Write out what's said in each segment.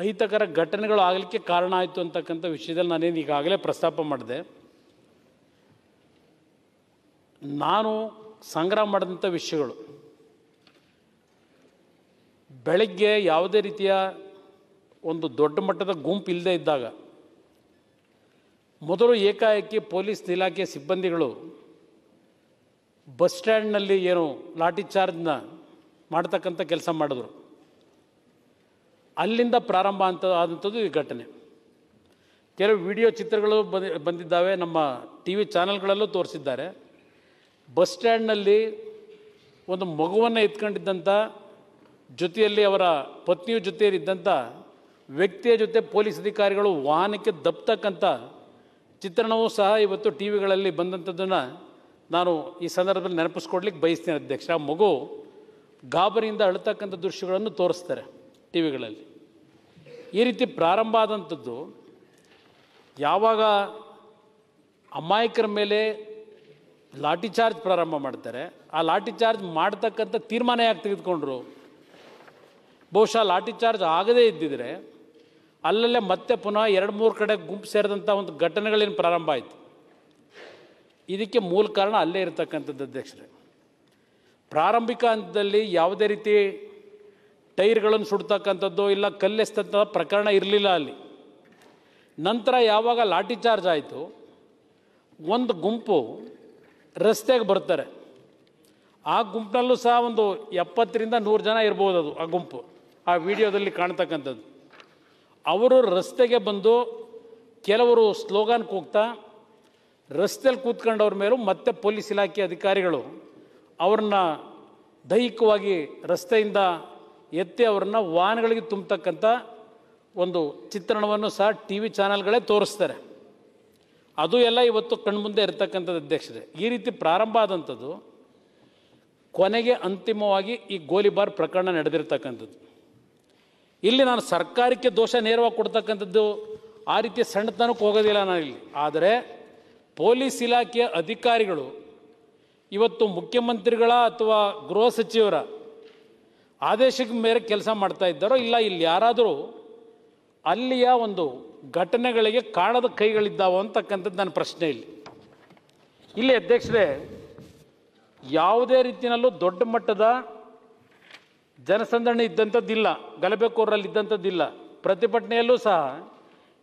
ಅಹಿತಕರ ಘಟನೆಗಳು ಆಗಲಿಕ್ಕೆ ಕಾರಣ ಆಯಿತು ಅಂತಕ್ಕಂಥ ವಿಷಯದಲ್ಲಿ ನಾನೇನು ಈಗಾಗಲೇ ಪ್ರಸ್ತಾಪ ಮಾಡಿದೆ. ನಾನು ಸಂಗ್ರಹ ಮಾಡಿದಂಥ ವಿಷಯಗಳು ಬೆಳಗ್ಗೆ ಯಾವುದೇ ರೀತಿಯ ಒಂದು ದೊಡ್ಡ ಮಟ್ಟದ ಗುಂಪು ಇಲ್ಲದೆ ಇದ್ದಾಗ ಮೊದಲು ಏಕಾಏಕಿ ಪೊಲೀಸ್ ಇಲಾಖೆ ಸಿಬ್ಬಂದಿಗಳು ಬಸ್ ಸ್ಟ್ಯಾಂಡ್ನಲ್ಲಿ ಏನು ಲಾಠಿ ಚಾರ್ಜ್ನ ಮಾಡ್ತಕ್ಕಂಥ ಕೆಲಸ ಮಾಡಿದ್ರು. ಅಲ್ಲಿಂದ ಪ್ರಾರಂಭ ಅಂತ ಆದಂಥದ್ದು ಈ ಘಟನೆ. ಕೆಲವು ವಿಡಿಯೋ ಚಿತ್ರಗಳು ಬಂದಿ, ಬಂದಿದ್ದಾವೆ, ನಮ್ಮ ಟಿ ವಿ ಚಾನಲ್ಗಳಲ್ಲೂ ತೋರಿಸಿದ್ದಾರೆ. ಬಸ್ ಸ್ಟ್ಯಾಂಡ್ನಲ್ಲಿ ಒಂದು ಮಗುವನ್ನು ಎತ್ಕೊಂಡಿದ್ದಂಥ, ಜೊತೆಯಲ್ಲಿ ಅವರ ಪತ್ನಿಯ ಜೊತೆಯಲ್ಲಿದ್ದಂಥ ವ್ಯಕ್ತಿಯ ಜೊತೆ ಪೊಲೀಸ್ ಅಧಿಕಾರಿಗಳು ವಾಹನಕ್ಕೆ ದಬ್ತಕ್ಕಂಥ ಚಿತ್ರಣವೂ ಸಹ ಇವತ್ತು ಟಿ ವಿಗಳಲ್ಲಿ ಬಂದಂಥದ್ದನ್ನು ನಾನು ಈ ಸಂದರ್ಭದಲ್ಲಿ ನೆನಪಿಸ್ಕೊಡ್ಲಿಕ್ಕೆ ಬಯಸ್ತೇನೆ ಅಧ್ಯಕ್ಷ. ಆ ಮಗು ಗಾಬರಿಯಿಂದ ಅಳತಕ್ಕಂಥ ದೃಶ್ಯಗಳನ್ನು ತೋರಿಸ್ತಾರೆ ಟಿ ವಿಗಳಲ್ಲಿ ಈ ರೀತಿ ಪ್ರಾರಂಭ ಆದಂಥದ್ದು ಯಾವಾಗ ಅಮಾಯಕರ ಮೇಲೆ ಲಾಠಿ ಚಾರ್ಜ್ ಪ್ರಾರಂಭ ಮಾಡ್ತಾರೆ, ಆ ಲಾಠಿ ಚಾರ್ಜ್ ಮಾಡ್ತಕ್ಕಂಥ ತೀರ್ಮಾನ ಯಾಕೆ ತೆಗೆದುಕೊಂಡ್ರು? ಬಹುಶಃ ಲಾಠಿ ಚಾರ್ಜ್ ಆಗದೇ ಇದ್ದಿದ್ರೆ ಅಲ್ಲಲ್ಲೇ ಮತ್ತೆ ಪುನಃ ಎರಡು ಮೂರು ಕಡೆ ಗುಂಪು ಸೇರಿದಂಥ ಒಂದು ಘಟನೆಗಳೇನು ಪ್ರಾರಂಭ ಆಯಿತು. ಇದಕ್ಕೆ ಮೂಲ ಕಾರಣ ಅಲ್ಲೇ ಇರತಕ್ಕಂಥದ್ದು ಅಧ್ಯಕ್ಷರೇ. ಪ್ರಾರಂಭಿಕ ಹಂತದಲ್ಲಿ ಯಾವುದೇ ರೀತಿ ಟೈರ್ಗಳನ್ನು ಸುಡ್ತಕ್ಕಂಥದ್ದು ಇಲ್ಲ ಕಲ್ಲೆಸ್ತಂಥ ಪ್ರಕರಣ ಇರಲಿಲ್ಲ ಅಲ್ಲಿ. ನಂತರ ಯಾವಾಗ ಲಾಠಿ ಚಾರ್ಜ್ ಆಯಿತು, ಒಂದು ಗುಂಪು ರಸ್ತೆಗೆ ಬರ್ತಾರೆ. ಆ ಗುಂಪಿನಲ್ಲೂ ಸಹ ಒಂದು ಎಪ್ಪತ್ತರಿಂದ ನೂರು ಜನ ಇರ್ಬೋದು ಅದು, ಆ ಗುಂಪು, ಆ ವಿಡಿಯೋದಲ್ಲಿ ಕಾಣ್ತಕ್ಕಂಥದ್ದು. ಅವರು ರಸ್ತೆಗೆ ಬಂದು ಕೆಲವರು ಸ್ಲೋಗಾನ್ ಕೂಗ್ತಾ ರಸ್ತೆಯಲ್ಲಿ ಕೂತ್ಕೊಂಡವ್ರ ಮೇಲೂ ಮತ್ತೆ ಪೊಲೀಸ್ ಇಲಾಖೆ ಅಧಿಕಾರಿಗಳು ಅವ್ರನ್ನ ದೈಹಿಕವಾಗಿ ರಸ್ತೆಯಿಂದ ಎತ್ತಿ ಅವ್ರನ್ನ ವಾಹನಗಳಿಗೆ ತುಂಬತಕ್ಕಂಥ ಒಂದು ಚಿತ್ರಣವನ್ನು ಸಹ ಟಿ ವಿ ಚಾನಲ್ಗಳೇ ತೋರಿಸ್ತಾರೆ. ಅದು ಎಲ್ಲ ಇವತ್ತು ಕಣ್ಮುಂದೆ ಇರತಕ್ಕಂಥದ್ದು ಅಧ್ಯಕ್ಷರೇ ಈ ರೀತಿ ಪ್ರಾರಂಭ ಆದಂಥದ್ದು ಕೊನೆಗೆ ಅಂತಿಮವಾಗಿ ಈ ಗೋಲಿಬಾರ್ ಪ್ರಕರಣ ನಡೆದಿರ್ತಕ್ಕಂಥದ್ದು. ಇಲ್ಲಿ ನಾನು ಸರ್ಕಾರಕ್ಕೆ ದೋಷ ನೇರವಾಗಿ ಕೊಡ್ತಕ್ಕಂಥದ್ದು ಆ ರೀತಿ ಸಣ್ಣತನಕ್ಕೆ ಹೋಗೋದಿಲ್ಲ ನಾನು ಇಲ್ಲಿ. ಆದರೆ ಪೊಲೀಸ್ ಇಲಾಖೆಯ ಅಧಿಕಾರಿಗಳು, ಇವತ್ತು ಮುಖ್ಯಮಂತ್ರಿಗಳ ಅಥವಾ ಗೃಹ ಸಚಿವರ ಆದೇಶದ ಮೇರೆ ಕೆಲಸ ಮಾಡ್ತಾ ಇದ್ದಾರೋ ಇಲ್ಲ, ಇಲ್ಲಿ ಯಾರಾದರೂ ಅಲ್ಲಿಯ ಒಂದು ಘಟನೆಗಳಿಗೆ ಕಾಣದ ಕೈಗಳಿದ್ದಾವೋ ಅಂತಕ್ಕಂಥದ್ದು ನನ್ನ ಪ್ರಶ್ನೆ ಇಲ್ಲಿ. ಇಲ್ಲಿ ಅಧ್ಯಕ್ಷರೇ, ಯಾವುದೇ ರೀತಿಯಲ್ಲೂ ದೊಡ್ಡ ಮಟ್ಟದ ಜನಸಂದಣಿ ಇದ್ದಂಥದ್ದಿಲ್ಲ, ಗಲಭೆಕೋರರಲ್ಲಿ ಇದ್ದಂಥದ್ದಿಲ್ಲ. ಪ್ರತಿಭಟನೆಯಲ್ಲೂ ಸಹ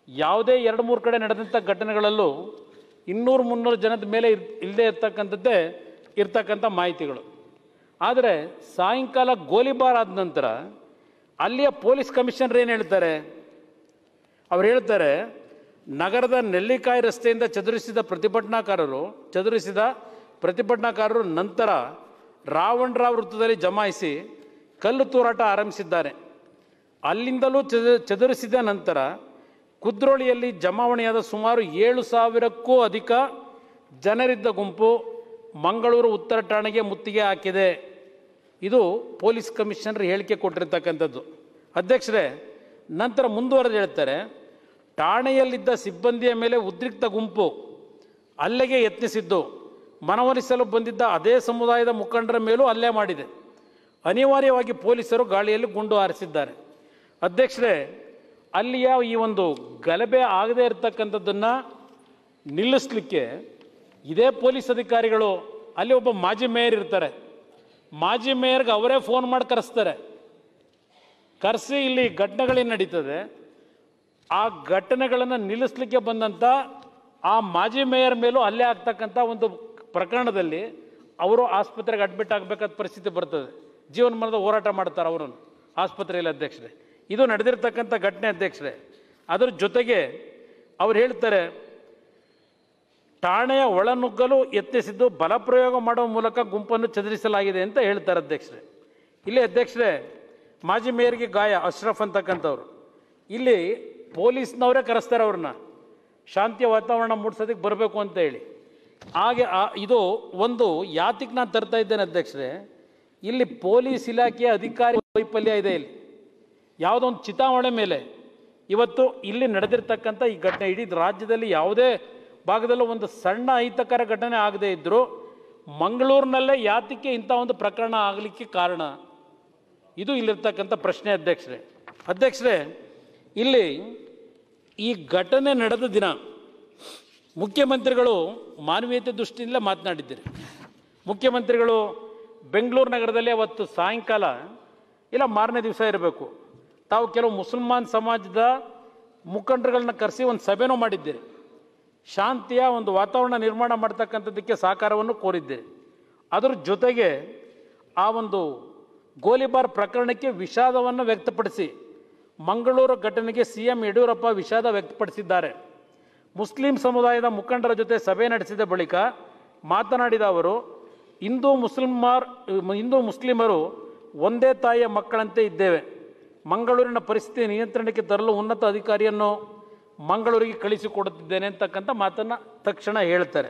ಯಾವುದೇ ಎರಡು ಮೂರು ಕಡೆ ನಡೆದಂಥ ಘಟನೆಗಳಲ್ಲೂ ಇನ್ನೂರು ಮುನ್ನೂರು ಜನದ ಮೇಲೆ ಇರ್ ಇಲ್ಲದೆ ಇರ್ತಕ್ಕಂಥದ್ದೇ ಇರ್ತಕ್ಕಂಥ ಮಾಹಿತಿಗಳು. ಆದರೆ ಸಾಯಂಕಾಲ ಗೋಲಿಬಾರ್ ಆದ ನಂತರ ಅಲ್ಲಿಯ ಪೊಲೀಸ್ ಕಮಿಷನರ್ ಏನು ಹೇಳ್ತಾರೆ? ಅವ್ರು ಹೇಳ್ತಾರೆ, ನಗರದ ನೆಲ್ಲಿಕಾಯಿ ರಸ್ತೆಯಿಂದ ಚದುರಿಸಿದ ಪ್ರತಿಭಟನಾಕಾರರು ಚದುರಿಸಿದ ಪ್ರತಿಭಟನಾಕಾರರು ನಂತರ ರಾವಣರಾವ್ ವೃತ್ತದಲ್ಲಿ ಜಮಾಯಿಸಿ ಕಲ್ಲು ತೂರಾಟ ಆರಂಭಿಸಿದ್ದಾರೆ. ಅಲ್ಲಿಂದಲೂ ಚದ, ಚದುರಿಸಿದ ನಂತರ ಕುದ್ರೋಳಿಯಲ್ಲಿ ಜಮಾವಣೆಯಾದ ಸುಮಾರು ಏಳು ಸಾವಿರಕ್ಕೂ ಅಧಿಕ ಜನರಿದ್ದ ಗುಂಪು ಮಂಗಳೂರು ಉತ್ತರ ಠಾಣೆಗೆ ಮುತ್ತಿಗೆ ಹಾಕಿದೆ. ಇದು ಪೊಲೀಸ್ ಕಮಿಷನರ್ ಹೇಳಿಕೆ ಕೊಟ್ಟಿರ್ತಕ್ಕಂಥದ್ದು. ಅಧ್ಯಕ್ಷರೇ, ನಂತರ ಮುಂದುವರೆದು ಹೇಳ್ತಾರೆ, ಠಾಣೆಯಲ್ಲಿದ್ದ ಸಿಬ್ಬಂದಿಯ ಮೇಲೆ ಉದ್ರಿಕ್ತ ಗುಂಪು ಹಲ್ಲೆಗೆ ಯತ್ನಿಸಿದ್ದು, ಮನವೊಲಿಸಲು ಬಂದಿದ್ದ ಅದೇ ಸಮುದಾಯದ ಮುಖಂಡರ ಮೇಲೂ ಹಲ್ಲೆ ಮಾಡಿದೆ. ಅನಿವಾರ್ಯವಾಗಿ ಪೊಲೀಸರು ಗಾಳಿಯಲ್ಲಿ ಗುಂಡು ಹಾರಿಸಿದ್ದಾರೆ. ಅಧ್ಯಕ್ಷರೇ, ಅಲ್ಲಿಯ ಈ ಒಂದು ಗಲಭೆ ಆಗದೇ ಇರತಕ್ಕಂಥದ್ದನ್ನು ನಿಲ್ಲಿಸಲಿಕ್ಕೆ ಇದೇ ಪೊಲೀಸ್ ಅಧಿಕಾರಿಗಳು ಅಲ್ಲಿ ಒಬ್ಬ ಮಾಜಿ ಮೇಯರ್ ಇರ್ತಾರೆ. ಮಾಜಿ ಮೇಯರ್ಗೆ ಅವರೇ ಫೋನ್ ಮಾಡಿ ಕರೆಸ್ತಾರೆ. ಕರೆಸಿ ಇಲ್ಲಿ ಘಟನೆಗಳೇನು ನಡೀತದೆ? ಆ ಘಟನೆಗಳನ್ನು ನಿಲ್ಲಿಸಲಿಕ್ಕೆ ಬಂದಂಥ ಆ ಮಾಜಿ ಮೇಯರ್ ಮೇಲೂ ಅಲ್ಲೇ ಆಗ್ತಕ್ಕಂಥ ಒಂದು ಪ್ರಕರಣದಲ್ಲಿ ಅವರು ಆಸ್ಪತ್ರೆಗೆ ಅಡ್ಮಿಟ್ ಆಗಬೇಕಾದ ಪರಿಸ್ಥಿತಿ ಬರ್ತದೆ. ಜೀವನ ಮರದ ಹೋರಾಟ ಮಾಡ್ತಾರೆ ಅವರನ್ನು, ಆಸ್ಪತ್ರೆಯಲ್ಲಿ ಅಧ್ಯಕ್ಷರೇ. ಇದು ನಡೆದಿರ್ತಕ್ಕಂಥ ಘಟನೆ ಅಧ್ಯಕ್ಷರೇ. ಅದರ ಜೊತೆಗೆ ಅವ್ರು ಹೇಳ್ತಾರೆ ಠಾಣೆಯ ಒಳನುಗ್ಗಲು ಯತ್ನಿಸಿದ್ದು ಬಲಪ್ರಯೋಗ ಮಾಡುವ ಮೂಲಕ ಗುಂಪನ್ನು ಚದುರಿಸಲಾಗಿದೆ ಅಂತ ಹೇಳ್ತಾರೆ ಅಧ್ಯಕ್ಷರೇ. ಇಲ್ಲಿ ಅಧ್ಯಕ್ಷರೇ, ಮಾಜಿ ಮೇಯರ್ಗೆ ಗಾಯ ಅಶ್ರಫ್ ಅಂತಕ್ಕಂಥವ್ರು. ಇಲ್ಲಿ ಪೊಲೀಸ್ನವರೇ ಕರೆಸ್ತಾರೆ ಅವ್ರನ್ನ. ಶಾಂತಿಯ ವಾತಾವರಣ ಮೂಡಿಸೋದಕ್ಕೆ ಬರಬೇಕು ಅಂತ ಹೇಳಿ. ಹಾಗೆ ಇದು ಒಂದು ಯಾತಿಗೆ ನಾನು ತರ್ತಾ ಇದ್ದೇನೆ ಅಧ್ಯಕ್ಷರೇ. ಇಲ್ಲಿ ಪೊಲೀಸ್ ಇಲಾಖೆಯ ಅಧಿಕಾರಿ ವೈಫಲ್ಯ ಇದೆ ಇಲ್ಲಿ. ಯಾವುದೋ ಒಂದು ಚಿತಾವಣೆ ಮೇಲೆ. ಇವತ್ತು ಇಲ್ಲಿ ನಡೆದಿರ್ತಕ್ಕಂಥ ಈ ಘಟನೆ ಇಡೀ ರಾಜ್ಯದಲ್ಲಿ ಯಾವುದೇ ಭಾಗದಲ್ಲೂ ಒಂದು ಸಣ್ಣ ಅಹಿತಕರ ಘಟನೆ ಆಗದೇ ಇದ್ದರೂ ಮಂಗಳೂರಿನಲ್ಲೇ ಯಾತಕ್ಕೆ ಇಂಥ ಒಂದು ಪ್ರಕರಣ ಆಗಲಿಕ್ಕೆ ಕಾರಣ? ಇದು ಇಲ್ಲಿರ್ತಕ್ಕಂಥ ಪ್ರಶ್ನೆ ಅಧ್ಯಕ್ಷರೇ. ಅಧ್ಯಕ್ಷರೇ, ಇಲ್ಲಿ ಈ ಘಟನೆ ನಡೆದ ದಿನ ಮುಖ್ಯಮಂತ್ರಿಗಳು ಮಾನವೀಯತೆ ದೃಷ್ಟಿಯಿಂದ ಮಾತನಾಡಿದ್ದೀರಿ. ಮುಖ್ಯಮಂತ್ರಿಗಳು ಬೆಂಗಳೂರು ನಗರದಲ್ಲಿ ಅವತ್ತು ಸಾಯಂಕಾಲ, ಇಲ್ಲ ಮಾರನೇ ದಿವಸ ಇರಬೇಕು, ತಾವು ಕೆಲವು ಮುಸಲ್ಮಾನ್ ಸಮಾಜದ ಮುಖಂಡರುಗಳನ್ನ ಕರೆಸಿ ಒಂದು ಸಭೆನೂ ಮಾಡಿದ್ದೀರಿ. ಶಾಂತಿಯ ಒಂದು ವಾತಾವರಣ ನಿರ್ಮಾಣ ಮಾಡ್ತಕ್ಕಂಥದ್ದಕ್ಕೆ ಸಹಕಾರವನ್ನು ಕೋರಿದ್ದೆ. ಅದರ ಜೊತೆಗೆ ಆ ಒಂದು ಗೋಲಿಬಾರ್ ಪ್ರಕರಣಕ್ಕೆ ವಿಷಾದವನ್ನು ವ್ಯಕ್ತಪಡಿಸಿ, ಮಂಗಳೂರು ಘಟನೆಗೆ ಸಿ ಎಂ ಯಡಿಯೂರಪ್ಪ ವಿಷಾದ ವ್ಯಕ್ತಪಡಿಸಿದ್ದಾರೆ. ಮುಸ್ಲಿಂ ಸಮುದಾಯದ ಮುಖಂಡರ ಜೊತೆ ಸಭೆ ನಡೆಸಿದ ಬಳಿಕ ಮಾತನಾಡಿದ ಅವರು, ಹಿಂದೂ ಮುಸ್ಲಿಮರ್, ಹಿಂದೂ ಮುಸ್ಲಿಮರು ಒಂದೇ ತಾಯಿಯ ಮಕ್ಕಳಂತೆ ಇದ್ದೇವೆ. ಮಂಗಳೂರಿನ ಪರಿಸ್ಥಿತಿ ನಿಯಂತ್ರಣಕ್ಕೆ ತರಲು ಉನ್ನತ ಅಧಿಕಾರಿಯನ್ನು ಮಂಗಳೂರಿಗೆ ಕಳಿಸಿಕೊಡುತ್ತಿದ್ದೇನೆ ಅಂತಕ್ಕಂಥ ಮಾತನ್ನು ತಕ್ಷಣ ಹೇಳ್ತಾರೆ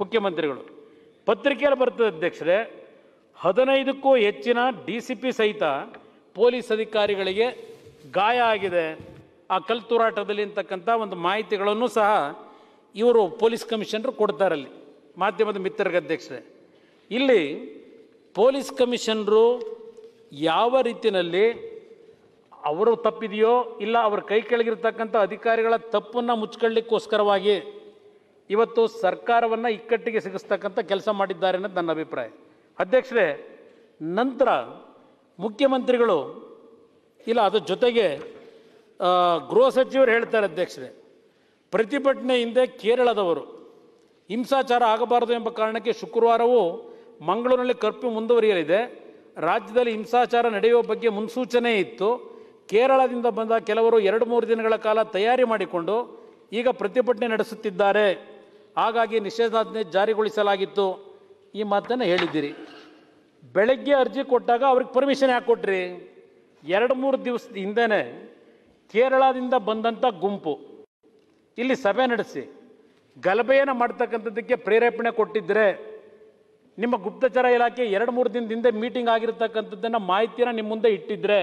ಮುಖ್ಯಮಂತ್ರಿಗಳು. ಪತ್ರಿಕೆಯಲ್ಲಿ ಬರ್ತದೆ ಅಧ್ಯಕ್ಷರೇ, ಹದಿನೈದಕ್ಕೂ ಹೆಚ್ಚಿನ ಡಿ ಸಿ ಪಿ ಸಹಿತ ಪೊಲೀಸ್ ಅಧಿಕಾರಿಗಳಿಗೆ ಗಾಯ ಆಗಿದೆ. ಆ ಕಲ್ ತೂರಾಟದಲ್ಲಿ ಅಂತಕ್ಕಂಥ ಒಂದು ಮಾಹಿತಿಗಳನ್ನು ಸಹ ಇವರು ಪೊಲೀಸ್ ಕಮಿಷನರು ಕೊಡ್ತಾರಲ್ಲಿ ಮಾಧ್ಯಮದ ಮಿತ್ರರಿಗೆ ಅಧ್ಯಕ್ಷರೇ, ಇಲ್ಲಿ ಪೊಲೀಸ್ ಕಮಿಷನರು ಯಾವ ರೀತಿಯಲ್ಲಿ ಅವರು ತಪ್ಪಿದೆಯೋ ಇಲ್ಲ ಅವರ ಕೈ ಕೆಳಗಿರ್ತಕ್ಕಂಥ ಅಧಿಕಾರಿಗಳ ತಪ್ಪನ್ನು ಮುಚ್ಕೊಳ್ಳಿಕ್ಕೋಸ್ಕರವಾಗಿ ಇವತ್ತು ಸರ್ಕಾರವನ್ನು ಇಕ್ಕಟ್ಟಿಗೆ ಸಿಗಿಸ್ತಕ್ಕಂಥ ಕೆಲಸ ಮಾಡಿದ್ದಾರೆ ಅನ್ನೋದು ನನ್ನ ಅಭಿಪ್ರಾಯ. ಅಧ್ಯಕ್ಷರೇ, ನಂತರ ಮುಖ್ಯಮಂತ್ರಿಗಳು, ಇಲ್ಲ ಅದ್ರ ಜೊತೆಗೆ ಗೃಹ ಸಚಿವರು ಹೇಳ್ತಾರೆ ಅಧ್ಯಕ್ಷರೇ, ಪ್ರತಿಭಟನೆ ಹಿಂದೆ ಕೇರಳದವರು, ಹಿಂಸಾಚಾರ ಆಗಬಾರದು ಎಂಬ ಕಾರಣಕ್ಕೆ ಶುಕ್ರವಾರವೂ ಮಂಗಳೂರಿನಲ್ಲಿ ಕರ್ಫ್ಯೂ ಮುಂದುವರಿಯಲಿದೆ. ರಾಜ್ಯದಲ್ಲಿ ಹಿಂಸಾಚಾರ ನಡೆಯುವ ಬಗ್ಗೆ ಮುನ್ಸೂಚನೆ ಇತ್ತು. ಕೇರಳದಿಂದ ಬಂದ ಕೆಲವರು ಎರಡು ಮೂರು ದಿನಗಳ ಕಾಲ ತಯಾರಿ ಮಾಡಿಕೊಂಡು ಈಗ ಪ್ರತಿಭಟನೆ ನಡೆಸುತ್ತಿದ್ದಾರೆ. ಹಾಗಾಗಿ ನಿಷೇಧಾಜ್ಞೆ ಜಾರಿಗೊಳಿಸಲಾಗಿತ್ತು. ಈ ಮಾತನ್ನು ಹೇಳಿದ್ದೀರಿ. ಬೆಳಗ್ಗೆ ಅರ್ಜಿ ಕೊಟ್ಟಾಗ ಅವ್ರಿಗೆ ಪರ್ಮಿಷನ್ ಯಾಕೆ ಕೊಟ್ರಿ? ಎರಡು ಮೂರು ದಿವಸದ ಹಿಂದೆ ಕೇರಳದಿಂದ ಬಂದಂಥ ಗುಂಪು. ಇಲ್ಲಿ ಸಭೆ ನಡೆಸಿ. ಗಲಭೆಯನ್ನು ಮಾಡ್ತಕ್ಕಂಥದ್ದಕ್ಕೆ ಪ್ರೇರೇಪಣೆ ಕೊಟ್ಟಿದ್ದರೆ ನಿಮ್ಮ ಗುಪ್ತಚರ ಇಲಾಖೆ ಎರಡು ಮೂರು ದಿನದಿಂದ ಮೀಟಿಂಗ್ ಆಗಿರ್ತಕ್ಕಂಥದ್ದನ್ನು ಮಾಹಿತಿಯನ್ನು ನಿಮ್ಮ ಮುಂದೆ ಇಟ್ಟಿದ್ರೆ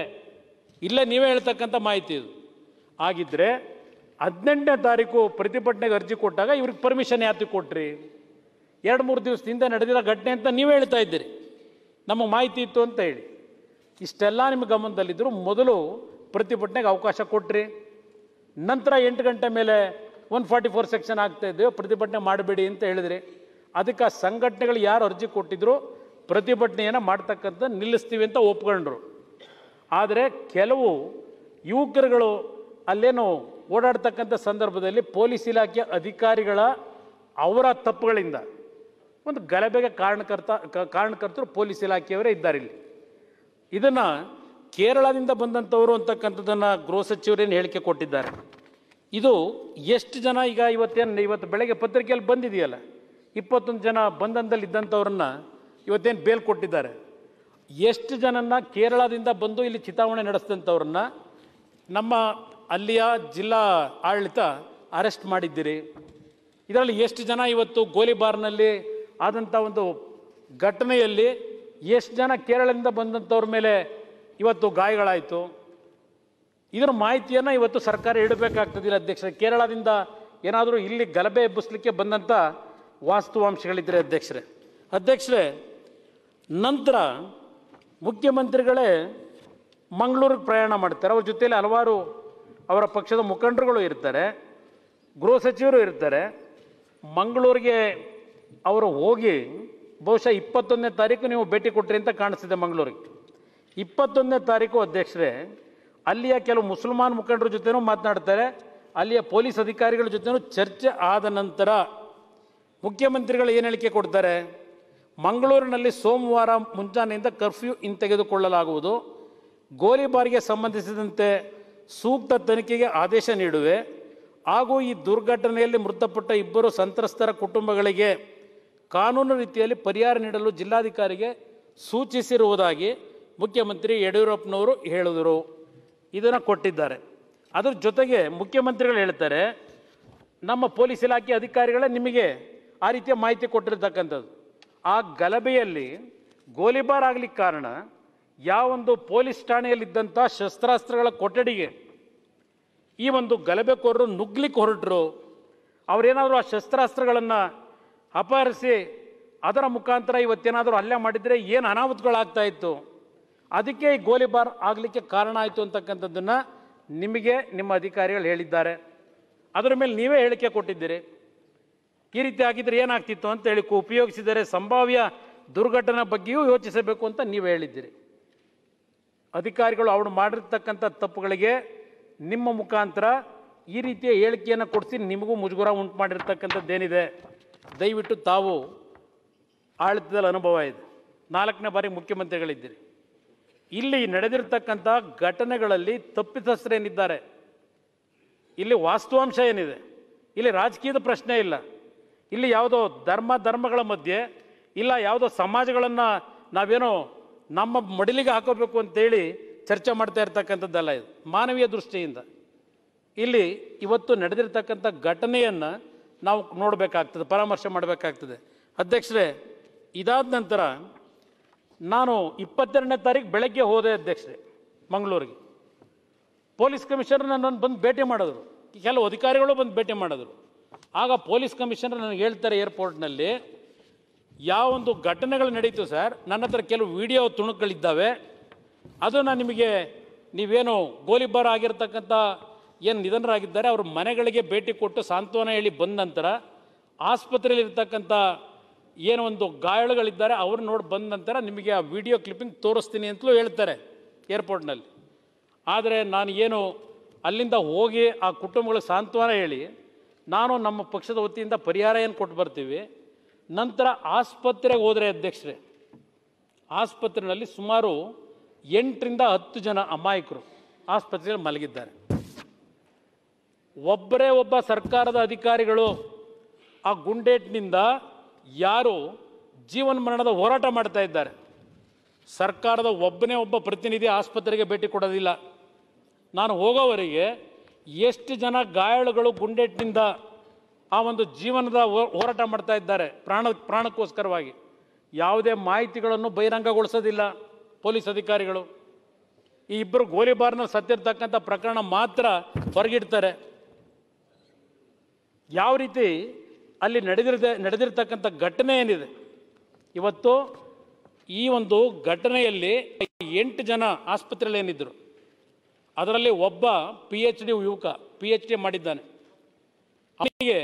ಇಲ್ಲೇ ನೀವೇ ಹೇಳ್ತಕ್ಕಂಥ ಮಾಹಿತಿ ಇದು. ಆಗಿದ್ದರೆ ಹದಿನೆಂಟನೇ ತಾರೀಕು ಪ್ರತಿಭಟನೆಗೆ ಅರ್ಜಿ ಕೊಟ್ಟಾಗ ಇವ್ರಿಗೆ ಪರ್ಮಿಷನ್ ಯಾತಿ ಕೊಟ್ರಿ? ಎರಡು ಮೂರು ದಿವಸದಿಂದ ನಡೆದಿರೋ ಘಟನೆ ಅಂತ ನೀವೇ ಹೇಳ್ತಾ ಇದ್ದೀರಿ. ನಮಗೆ ಮಾಹಿತಿ ಇತ್ತು ಅಂತ ಹೇಳಿ. ಇಷ್ಟೆಲ್ಲ ನಿಮ್ಮ ಗಮನದಲ್ಲಿದ್ದರೂ ಮೊದಲು ಪ್ರತಿಭಟನೆಗೆ ಅವಕಾಶ ಕೊಟ್ರಿ. ನಂತರ ಎಂಟು ಗಂಟೆ ಮೇಲೆ ಒನ್ ಫಾರ್ಟಿ ಫೋರ್ ಸೆಕ್ಷನ್ ಆಗ್ತಾ ಇದ್ದೇವೆ ಪ್ರತಿಭಟನೆ ಮಾಡಬೇಡಿ ಅಂತ ಹೇಳಿದ್ರಿ. ಅದಕ್ಕೆ ಆ ಸಂಘಟನೆಗಳು ಯಾರು ಅರ್ಜಿ ಕೊಟ್ಟಿದ್ರು ಪ್ರತಿಭಟನೆಯನ್ನು ಮಾಡ್ತಕ್ಕಂಥ ನಿಲ್ಲಿಸ್ತೀವಿ ಅಂತ ಒಪ್ಕೊಂಡ್ರು. ಆದರೆ ಕೆಲವು ಯುವಕರುಗಳು ಅಲ್ಲೇನು ಓಡಾಡ್ತಕ್ಕಂಥ ಸಂದರ್ಭದಲ್ಲಿ ಪೊಲೀಸ್ ಇಲಾಖೆ ಅಧಿಕಾರಿಗಳ ಅವರ ತಪ್ಪುಗಳಿಂದ ಒಂದು ಗಲಭೆಗೆ ಕಾರಣಕರ್ತ ಕಾರಣಕರ್ತರು ಪೊಲೀಸ್ ಇಲಾಖೆಯವರೇ ಇದ್ದಾರೆ ಇಲ್ಲಿ. ಇದನ್ನು ಕೇರಳದಿಂದ ಬಂದಂಥವರು ಅಂತಕ್ಕಂಥದ್ದನ್ನು ಗೃಹ ಸಚಿವರೇನು ಹೇಳಿಕೆ ಕೊಟ್ಟಿದ್ದಾರೆ? ಇದು ಎಷ್ಟು ಜನ ಈಗ ಇವತ್ತೇನು ಇವತ್ತು ಬೆಳಗ್ಗೆ ಪತ್ರಿಕೆಯಲ್ಲಿ ಬಂದಿದೆಯಲ್ಲ, ಇಪ್ಪತ್ತೊಂದು ಜನ ಬಂಧನದಲ್ಲಿ ಇದ್ದಂಥವ್ರನ್ನ ಇವತ್ತೇನು ಬೇಲ್ ಕೊಟ್ಟಿದ್ದಾರೆ? ಎಷ್ಟು ಜನನ್ನ ಕೇರಳದಿಂದ ಬಂದು ಇಲ್ಲಿ ಚಿತಾವಣೆ ನಡೆಸಿದಂಥವ್ರನ್ನ ನಮ್ಮ ಅಲ್ಲಿಯ ಜಿಲ್ಲಾ ಆಡಳಿತ ಅರೆಸ್ಟ್ ಮಾಡಿದ್ದೀರಿ. ಇದರಲ್ಲಿ ಎಷ್ಟು ಜನ ಇವತ್ತು ಗೋಲಿಬಾರ್ನಲ್ಲಿ ಆದಂಥ ಒಂದು ಘಟನೆಯಲ್ಲಿ ಎಷ್ಟು ಜನ ಕೇರಳದಿಂದ ಬಂದಂಥವ್ರ ಮೇಲೆ ಇವತ್ತು ಗಾಯಗಳಾಯಿತು. ಇದರ ಮಾಹಿತಿಯನ್ನು ಇವತ್ತು ಸರ್ಕಾರ ಇಡಬೇಕಾಗ್ತದಿಲ್ಲ ಅಧ್ಯಕ್ಷರೇ. ಕೇರಳದಿಂದ ಏನಾದರೂ ಇಲ್ಲಿ ಗಲಭೆ ಎಬ್ಬಿಸ್ಲಿಕ್ಕೆ ಬಂದಂಥ ವಾಸ್ತವಾಂಶಗಳಿದ್ದರೆ ಅಧ್ಯಕ್ಷರೇ. ಅಧ್ಯಕ್ಷರೇ, ನಂತರ ಮುಖ್ಯಮಂತ್ರಿಗಳೇ ಮಂಗಳೂರಿಗೆ ಪ್ರಯಾಣ ಮಾಡ್ತಾರೆ. ಅವ್ರ ಜೊತೆಯಲ್ಲಿ ಹಲವಾರು ಅವರ ಪಕ್ಷದ ಮುಖಂಡರುಗಳು ಇರ್ತಾರೆ, ಗೃಹ ಸಚಿವರು ಇರ್ತಾರೆ. ಮಂಗಳೂರಿಗೆ ಅವರು ಹೋಗಿ ಬಹುಶಃ ಇಪ್ಪತ್ತೊಂದನೇ ತಾರೀಕು ನೀವು ಭೇಟಿ ಕೊಟ್ರಿ ಅಂತ ಕಾಣಿಸ್ತಿದೆ ಮಂಗಳೂರಿಗೆ. ಇಪ್ಪತ್ತೊಂದನೇ ತಾರೀಕು ಅಧ್ಯಕ್ಷರೇ, ಅಲ್ಲಿಯ ಕೆಲವು ಮುಸಲ್ಮಾನ್ ಮುಖಂಡರ ಜೊತೆನೂ ಮಾತನಾಡ್ತಾರೆ, ಅಲ್ಲಿಯ ಪೊಲೀಸ್ ಅಧಿಕಾರಿಗಳ ಜೊತೆನೂ ಚರ್ಚೆ ಆದ ನಂತರ ಮುಖ್ಯಮಂತ್ರಿಗಳು ಏನು ಹೇಳಿಕೆ ಕೊಡ್ತಾರೆ? ಮಂಗಳೂರಿನಲ್ಲಿ ಸೋಮವಾರ ಮುಂಜಾನೆಯಿಂದ ಕರ್ಫ್ಯೂ ಹಿಂತೆಗೆದುಕೊಳ್ಳಲಾಗುವುದು. ಗೋಲಿಬಾರಿಗೆ ಸಂಬಂಧಿಸಿದಂತೆ ಸೂಕ್ತ ತನಿಖೆಗೆ ಆದೇಶ ನೀಡುವೆ. ಹಾಗೂ ಈ ದುರ್ಘಟನೆಯಲ್ಲಿ ಮೃತಪಟ್ಟ ಇಬ್ಬರು ಸಂತ್ರಸ್ತರ ಕುಟುಂಬಗಳಿಗೆ ಕಾನೂನು ರೀತಿಯಲ್ಲಿ ಪರಿಹಾರ ನೀಡಲು ಜಿಲ್ಲಾಧಿಕಾರಿಗೆ ಸೂಚಿಸಿರುವುದಾಗಿ ಮುಖ್ಯಮಂತ್ರಿ ಯಡಿಯೂರಪ್ಪನವರು ಹೇಳಿದರು. ಇದನ್ನು ಕೊಟ್ಟಿದ್ದಾರೆ. ಅದರ ಜೊತೆಗೆ ಮುಖ್ಯಮಂತ್ರಿಗಳು ಹೇಳ್ತಾರೆ, ನಮ್ಮ ಪೊಲೀಸ್ ಇಲಾಖೆ ಅಧಿಕಾರಿಗಳೇ ನಿಮಗೆ ಆ ರೀತಿಯ ಮಾಹಿತಿ ಕೊಟ್ಟಿರ್ತಕ್ಕಂಥದ್ದು. ಆ ಗಲಭೆಯಲ್ಲಿ ಗೋಲಿಬಾರ್ ಆಗ್ಲಿಕ್ಕೆ ಕಾರಣ ಯಾವೊಂದು ಪೊಲೀಸ್ ಠಾಣೆಯಲ್ಲಿದ್ದಂಥ ಶಸ್ತ್ರಾಸ್ತ್ರಗಳ ಕೊಠಡಿಗೆ ಈ ಒಂದು ಗಲಭೆಕೋರರು ನುಗ್ಲಿಕ್ಕೆ ಹೊರಟರು. ಅವರೇನಾದರೂ ಆ ಶಸ್ತ್ರಾಸ್ತ್ರಗಳನ್ನು ಅಪಹರಿಸಿ ಅದರ ಮುಖಾಂತರ ಇವತ್ತೇನಾದರೂ ಹಲ್ಲೆ ಮಾಡಿದರೆ ಏನು ಅನಾಹುತಗಳಾಗ್ತಾ ಇತ್ತು? ಅದಕ್ಕೆ ಈ ಗೋಲಿಬಾರ್ ಆಗಲಿಕ್ಕೆ ಕಾರಣ ಆಯಿತು ಅಂತಕ್ಕಂಥದ್ದನ್ನು ನಿಮಗೆ ನಿಮ್ಮ ಅಧಿಕಾರಿಗಳು ಹೇಳಿದ್ದಾರೆ. ಅದರ ಮೇಲೆ ನೀವೇ ಹೇಳಿಕೆ ಕೊಟ್ಟಿದ್ದೀರಿ. ಈ ರೀತಿ ಆಗಿದ್ರೆ ಏನಾಗ್ತಿತ್ತು ಅಂತ ಹೇಳಿ ಉಪಯೋಗಿಸಿದರೆ ಸಂಭಾವ್ಯ ದುರ್ಘಟನೆ ಬಗ್ಗೆಯೂ ಯೋಚಿಸಬೇಕು ಅಂತ ನೀವು ಹೇಳಿದ್ದೀರಿ. ಅಧಿಕಾರಿಗಳು ಅವರು ಮಾಡಿರ್ತಕ್ಕಂಥ ತಪ್ಪುಗಳಿಗೆ ನಿಮ್ಮ ಮುಖಾಂತರ ಈ ರೀತಿಯ ಹೇಳಿಕೆಯನ್ನು ಕೊಡಿಸಿ ನಿಮಗೂ ಮುಜುಗುರ ಉಂಟು ಮಾಡಿರ್ತಕ್ಕಂಥದ್ದೇನಿದೆ, ದಯವಿಟ್ಟು ತಾವು ಆಡಳಿತದಲ್ಲಿ ಅನುಭವ ಇದೆ. ನಾಲ್ಕನೇ ಬಾರಿ ಮುಖ್ಯಮಂತ್ರಿಗಳಿದ್ದೀರಿ. ಇಲ್ಲಿ ನಡೆದಿರ್ತಕ್ಕಂಥ ಘಟನೆಗಳಲ್ಲಿ ತಪ್ಪಿತಸ್ಥರೇನಿದ್ದಾರೆ ಇಲ್ಲಿ ವಾಸ್ತವಾಂಶ ಏನಿದೆ? ಇಲ್ಲಿ ರಾಜಕೀಯದ ಪ್ರಶ್ನೆ ಇಲ್ಲ. ಇಲ್ಲಿ ಯಾವುದೋ ಧರ್ಮ ಧರ್ಮಗಳ ಮಧ್ಯೆ ಇಲ್ಲ ಯಾವುದೋ ಸಮಾಜಗಳನ್ನು ನಾವೇನೋ ನಮ್ಮ ಮಡಿಲಿಗೆ ಹಾಕೋಬೇಕು ಅಂತೇಳಿ ಚರ್ಚೆ ಮಾಡ್ತಾ ಇರ್ತಕ್ಕಂಥದ್ದಲ್ಲ ಇದು, ಮಾನವೀಯ ದೃಷ್ಟಿಯಿಂದ. ಇಲ್ಲಿ ಇವತ್ತು ನಡೆದಿರ್ತಕ್ಕಂಥ ಘಟನೆಯನ್ನು ನಾವು ನೋಡಬೇಕಾಗ್ತದೆ, ಪರಾಮರ್ಶೆ ಮಾಡಬೇಕಾಗ್ತದೆ. ಅಧ್ಯಕ್ಷರೇ, ಇದಾದ ನಂತರ ನಾನು ಇಪ್ಪತ್ತೆರಡನೇ ತಾರೀಕು ಬೆಳಗ್ಗೆ ಹೋದೆ ಅಧ್ಯಕ್ಷರೇ, ಮಂಗಳೂರಿಗೆ. ಪೊಲೀಸ್ ಕಮಿಷನರ್ ನನ್ನನ್ನು ಬಂದು ಭೇಟಿ ಮಾಡಿದ್ರು. ಕೆಲವು ಅಧಿಕಾರಿಗಳು ಬಂದು ಭೇಟಿ ಮಾಡಿದ್ರು. ಆಗ ಪೊಲೀಸ್ ಕಮಿಷನರ್ ನನಗೆ ಹೇಳ್ತಾರೆ ಏರ್ಪೋರ್ಟ್ನಲ್ಲಿ ಯಾವ ಒಂದು ಘಟನೆಗಳು ನಡೀತು ಸರ್, ನನ್ನ ಹತ್ರ ಕೆಲವು ವಿಡಿಯೋ ತುಣುಕುಗಳಿದ್ದಾವೆ, ಅದನ್ನು ನಿಮಗೆ ನೀವೇನು ಗೋಲಿಬಾರ ಆಗಿರ್ತಕ್ಕಂಥ ಏನು ನಿಧನರಾಗಿದ್ದಾರೆ, ಅವ್ರ ಮನೆಗಳಿಗೆ ಭೇಟಿ ಕೊಟ್ಟು ಸಾಂತ್ವನ ಹೇಳಿ ಬಂದ ನಂತರ ಆಸ್ಪತ್ರೆಯಲ್ಲಿ ಇರ್ತಕ್ಕಂಥ ಏನು ಒಂದು ಗಾಯಾಳುಗಳಿದ್ದಾರೆ ಅವ್ರು ನೋಡಿ ಬಂದ ನಂತರ ನಿಮಗೆ ಆ ವಿಡಿಯೋ ಕ್ಲಿಪ್ಪಿಂಗ್ ತೋರಿಸ್ತೀನಿ ಅಂತಲೂ ಹೇಳ್ತಾರೆ ಏರ್ಪೋರ್ಟ್ನಲ್ಲಿ. ಆದರೆ ನಾನು ಏನು ಅಲ್ಲಿಂದ ಹೋಗಿ ಆ ಕುಟುಂಬಗಳಿಗೆ ಸಾಂತ್ವನ ಹೇಳಿ ನಾನು ನಮ್ಮ ಪಕ್ಷದ ವತಿಯಿಂದ ಪರಿಹಾರ ಏನು ಕೊಟ್ಟು ಬರ್ತೀವಿ. ನಂತರ ಆಸ್ಪತ್ರೆಗೆ ಹೋದರೆ ಅಧ್ಯಕ್ಷರೇ, ಆಸ್ಪತ್ರೆಯಲ್ಲಿ ಸುಮಾರು ಎಂಟರಿಂದ ಹತ್ತು ಜನ ಅಮಾಯಕರು ಆಸ್ಪತ್ರೆಯಲ್ಲಿ ಮಲಗಿದ್ದಾರೆ. ಒಬ್ಬರೇ ಒಬ್ಬ ಸರ್ಕಾರದ ಅಧಿಕಾರಿಗಳು ಆ ಗುಂಡೇಟ್ನಿಂದ ಯಾರು ಜೀವನ ಮರಣದ ಹೋರಾಟ ಮಾಡ್ತಾ ಇದ್ದಾರೆ. ಸರ್ಕಾರದ ಒಬ್ಬನೇ ಒಬ್ಬ ಪ್ರತಿನಿಧಿ ಆಸ್ಪತ್ರೆಗೆ ಭೇಟಿ ಕೊಡೋದಿಲ್ಲ. ನಾನು ಹೋಗೋವರೆಗೆ ಎಷ್ಟು ಜನ ಗಾಯಾಳುಗಳು ಗುಂಡೆಟ್ಟಿನಿಂದ ಆ ಒಂದು ಜೀವನದ ಹೋರಾಟ ಮಾಡ್ತಾ ಇದ್ದಾರೆ ಪ್ರಾಣ, ಪ್ರಾಣಕ್ಕೋಸ್ಕರವಾಗಿ. ಯಾವುದೇ ಮಾಹಿತಿಗಳನ್ನು ಬಹಿರಂಗಗೊಳಿಸೋದಿಲ್ಲ ಪೊಲೀಸ್ ಅಧಿಕಾರಿಗಳು. ಈ ಇಬ್ಬರು ಗೋಲಿಬಾರ್ನ ಸತ್ತಿರ್ತಕ್ಕಂಥ ಪ್ರಕರಣ ಮಾತ್ರ ಹೊರಗಿಡ್ತಾರೆ. ಯಾವ ರೀತಿ ಅಲ್ಲಿ ನಡೆದಿರದೆ, ನಡೆದಿರ್ತಕ್ಕಂಥ ಘಟನೆ ಏನಿದೆ? ಇವತ್ತು ಈ ಒಂದು ಘಟನೆಯಲ್ಲಿ ಎಂಟು ಜನ ಆಸ್ಪತ್ರೆಯಲ್ಲಿ ಏನಿದ್ರು? ಅದರಲ್ಲಿ ಒಬ್ಬ ಪಿ ಎಚ್ ಡಿ ಯುವಕ ಪಿ ಎಚ್ ಡಿ ಮಾಡಿದ್ದಾನೆ. ಅವನಿಗೆ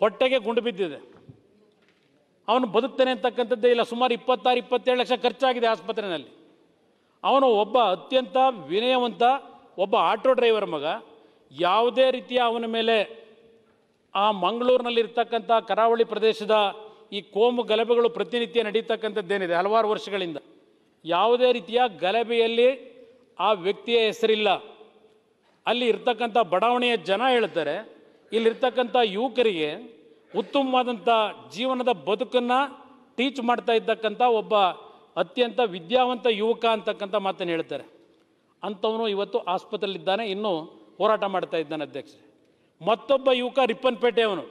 ಹೊಟ್ಟೆಗೆ ಗುಂಡು ಬಿದ್ದಿದೆ. ಅವನು ಬದುಕ್ತಾನೆ ಅಂತಕ್ಕಂಥದ್ದೇ ಇಲ್ಲ. ಸುಮಾರು ಇಪ್ಪತ್ತಾರು, ಇಪ್ಪತ್ತೇಳು ಲಕ್ಷ ಖರ್ಚಾಗಿದೆ ಆಸ್ಪತ್ರೆಯಲ್ಲಿ ಅವನು ಒಬ್ಬ ಅತ್ಯಂತ ವಿನಯವಂತ, ಒಬ್ಬ ಆಟೋ ಡ್ರೈವರ್ ಮಗ. ಯಾವುದೇ ರೀತಿಯ ಅವನ ಮೇಲೆ ಆ ಮಂಗಳೂರಿನಲ್ಲಿರ್ತಕ್ಕಂಥ ಕರಾವಳಿ ಪ್ರದೇಶದ ಈ ಕೋಮು ಗಲಭೆಗಳು ಪ್ರತಿನಿತ್ಯ ನಡೀತಕ್ಕಂಥದ್ದೇನಿದೆ ಹಲವಾರು ವರ್ಷಗಳಿಂದ. ಯಾವುದೇ ರೀತಿಯ ಗಲಭೆಯಲ್ಲಿ ಆ ವ್ಯಕ್ತಿಯ ಹೆಸರಿಲ್ಲ. ಅಲ್ಲಿ ಇರ್ತಕ್ಕಂಥ ಬಡಾವಣೆಯ ಜನ ಹೇಳ್ತಾರೆ, ಇಲ್ಲಿರ್ತಕ್ಕಂಥ ಯುವಕರಿಗೆ ಉತ್ತಮವಾದಂಥ ಜೀವನದ ಬದುಕನ್ನು ಟೀಚ್ ಮಾಡ್ತಾ ಇದ್ದಕ್ಕಂಥ ಒಬ್ಬ ಅತ್ಯಂತ ವಿದ್ಯಾವಂತ ಯುವಕ ಅಂತಕ್ಕಂಥ ಮಾತನ್ನು ಹೇಳ್ತಾರೆ. ಅಂಥವನು ಇವತ್ತು ಆಸ್ಪತ್ರೆಯಲ್ಲಿದ್ದಾನೆ, ಇನ್ನೂ ಹೋರಾಟ ಮಾಡ್ತಾ ಇದ್ದಾನೆ ಅಧ್ಯಕ್ಷ ಮತ್ತೊಬ್ಬ ಯುವಕ ರಿಪ್ಪನ್ಪೇಟೆ ಅವನು